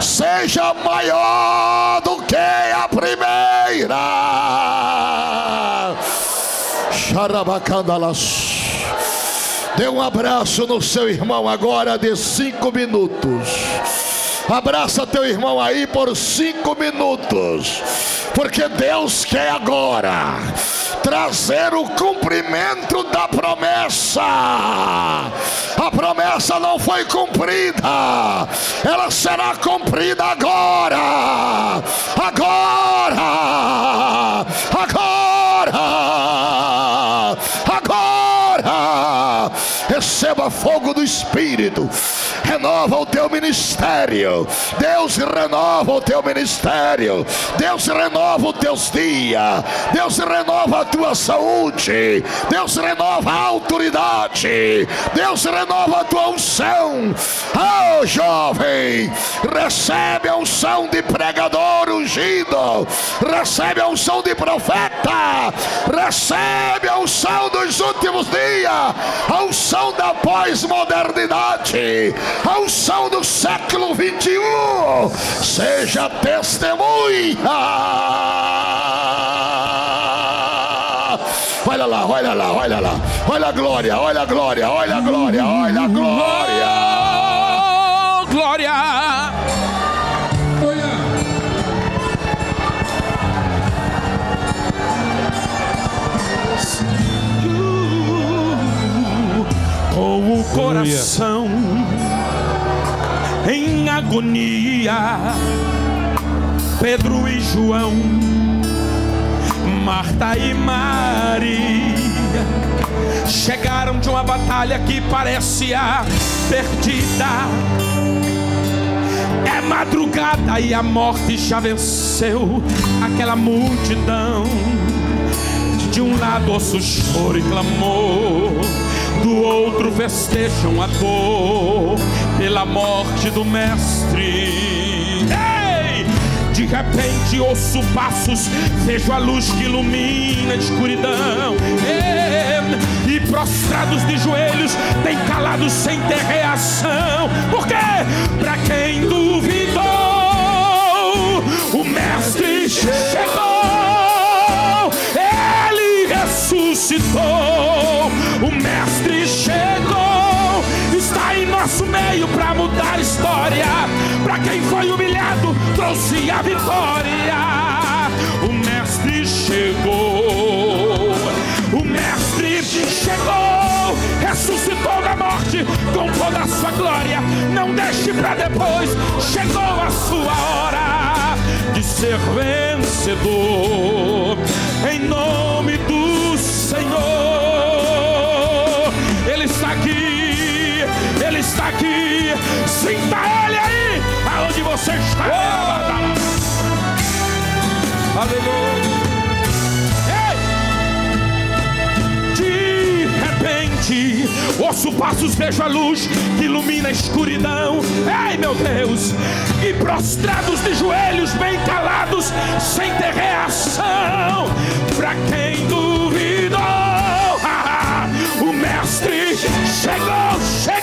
seja maior do que a primeira. Xarabacandalas. Dê um abraço no seu irmão agora de cinco minutos. Abraça teu irmão aí por cinco minutos, porque Deus quer agora trazer o cumprimento da promessa. A promessa não foi cumprida, ela será cumprida agora. Agora! Agora! Agora! Receba fogo do Espírito, renova o teu ministério. Deus renova o teu ministério. Deus renova os teus dias. Deus renova a tua saúde. Deus renova a autoridade. Deus renova a tua unção. Oh, jovem, recebe a unção de pregador ungido. Recebe a unção de profeta. Recebe a unção dos últimos dias. A unção da pós-modernidade. A unção do século 21. Seja testemunha. Olha lá, olha lá, olha lá. Olha a glória, olha a glória, olha a glória, olha a glória. Oh, glória! Com o coração em agonia, Pedro e João, Marta e Maria chegaram de uma batalha que parecia perdida. É madrugada e a morte já venceu aquela multidão. De um lado ouço choro e clamor, do outro festejam a dor pela morte do mestre. Ei! De repente ouço passos, vejo a luz que ilumina a escuridão. Ei! E prostrados de joelhos, bem calados sem ter reação. Por quê? Pra quem duvidou, o mestre chegou. Ele ressuscitou. Trouxe a vitória. O mestre chegou. O mestre chegou. Ressuscitou da morte com toda a sua glória. Não deixe para depois. Chegou a sua hora de ser vencedor. Em nome do Senhor. Ele está aqui. Ele está aqui. Sinta Ele aí, aonde você está. Aleluia. De repente, ouço passos, vejo a luz que ilumina a escuridão. Ei, meu Deus! E prostrados de joelhos, bem calados, sem ter reação. Pra quem duvidou, o Mestre chegou, chegou.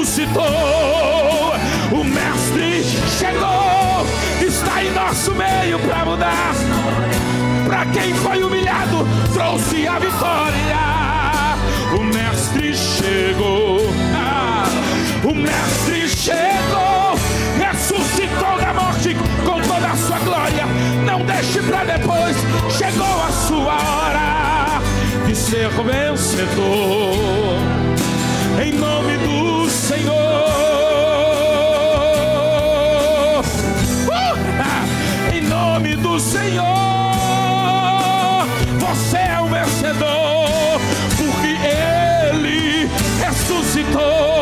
Ressuscitou. O Mestre chegou, está em nosso meio para mudar. Para quem foi humilhado, trouxe a vitória. O mestre O Mestre chegou, ressuscitou da morte com toda a sua glória. Não deixe para depois, chegou a sua hora de ser vencedor. Em nome do Senhor. Uh! Em nome do Senhor, você é o vencedor, porque Ele ressuscitou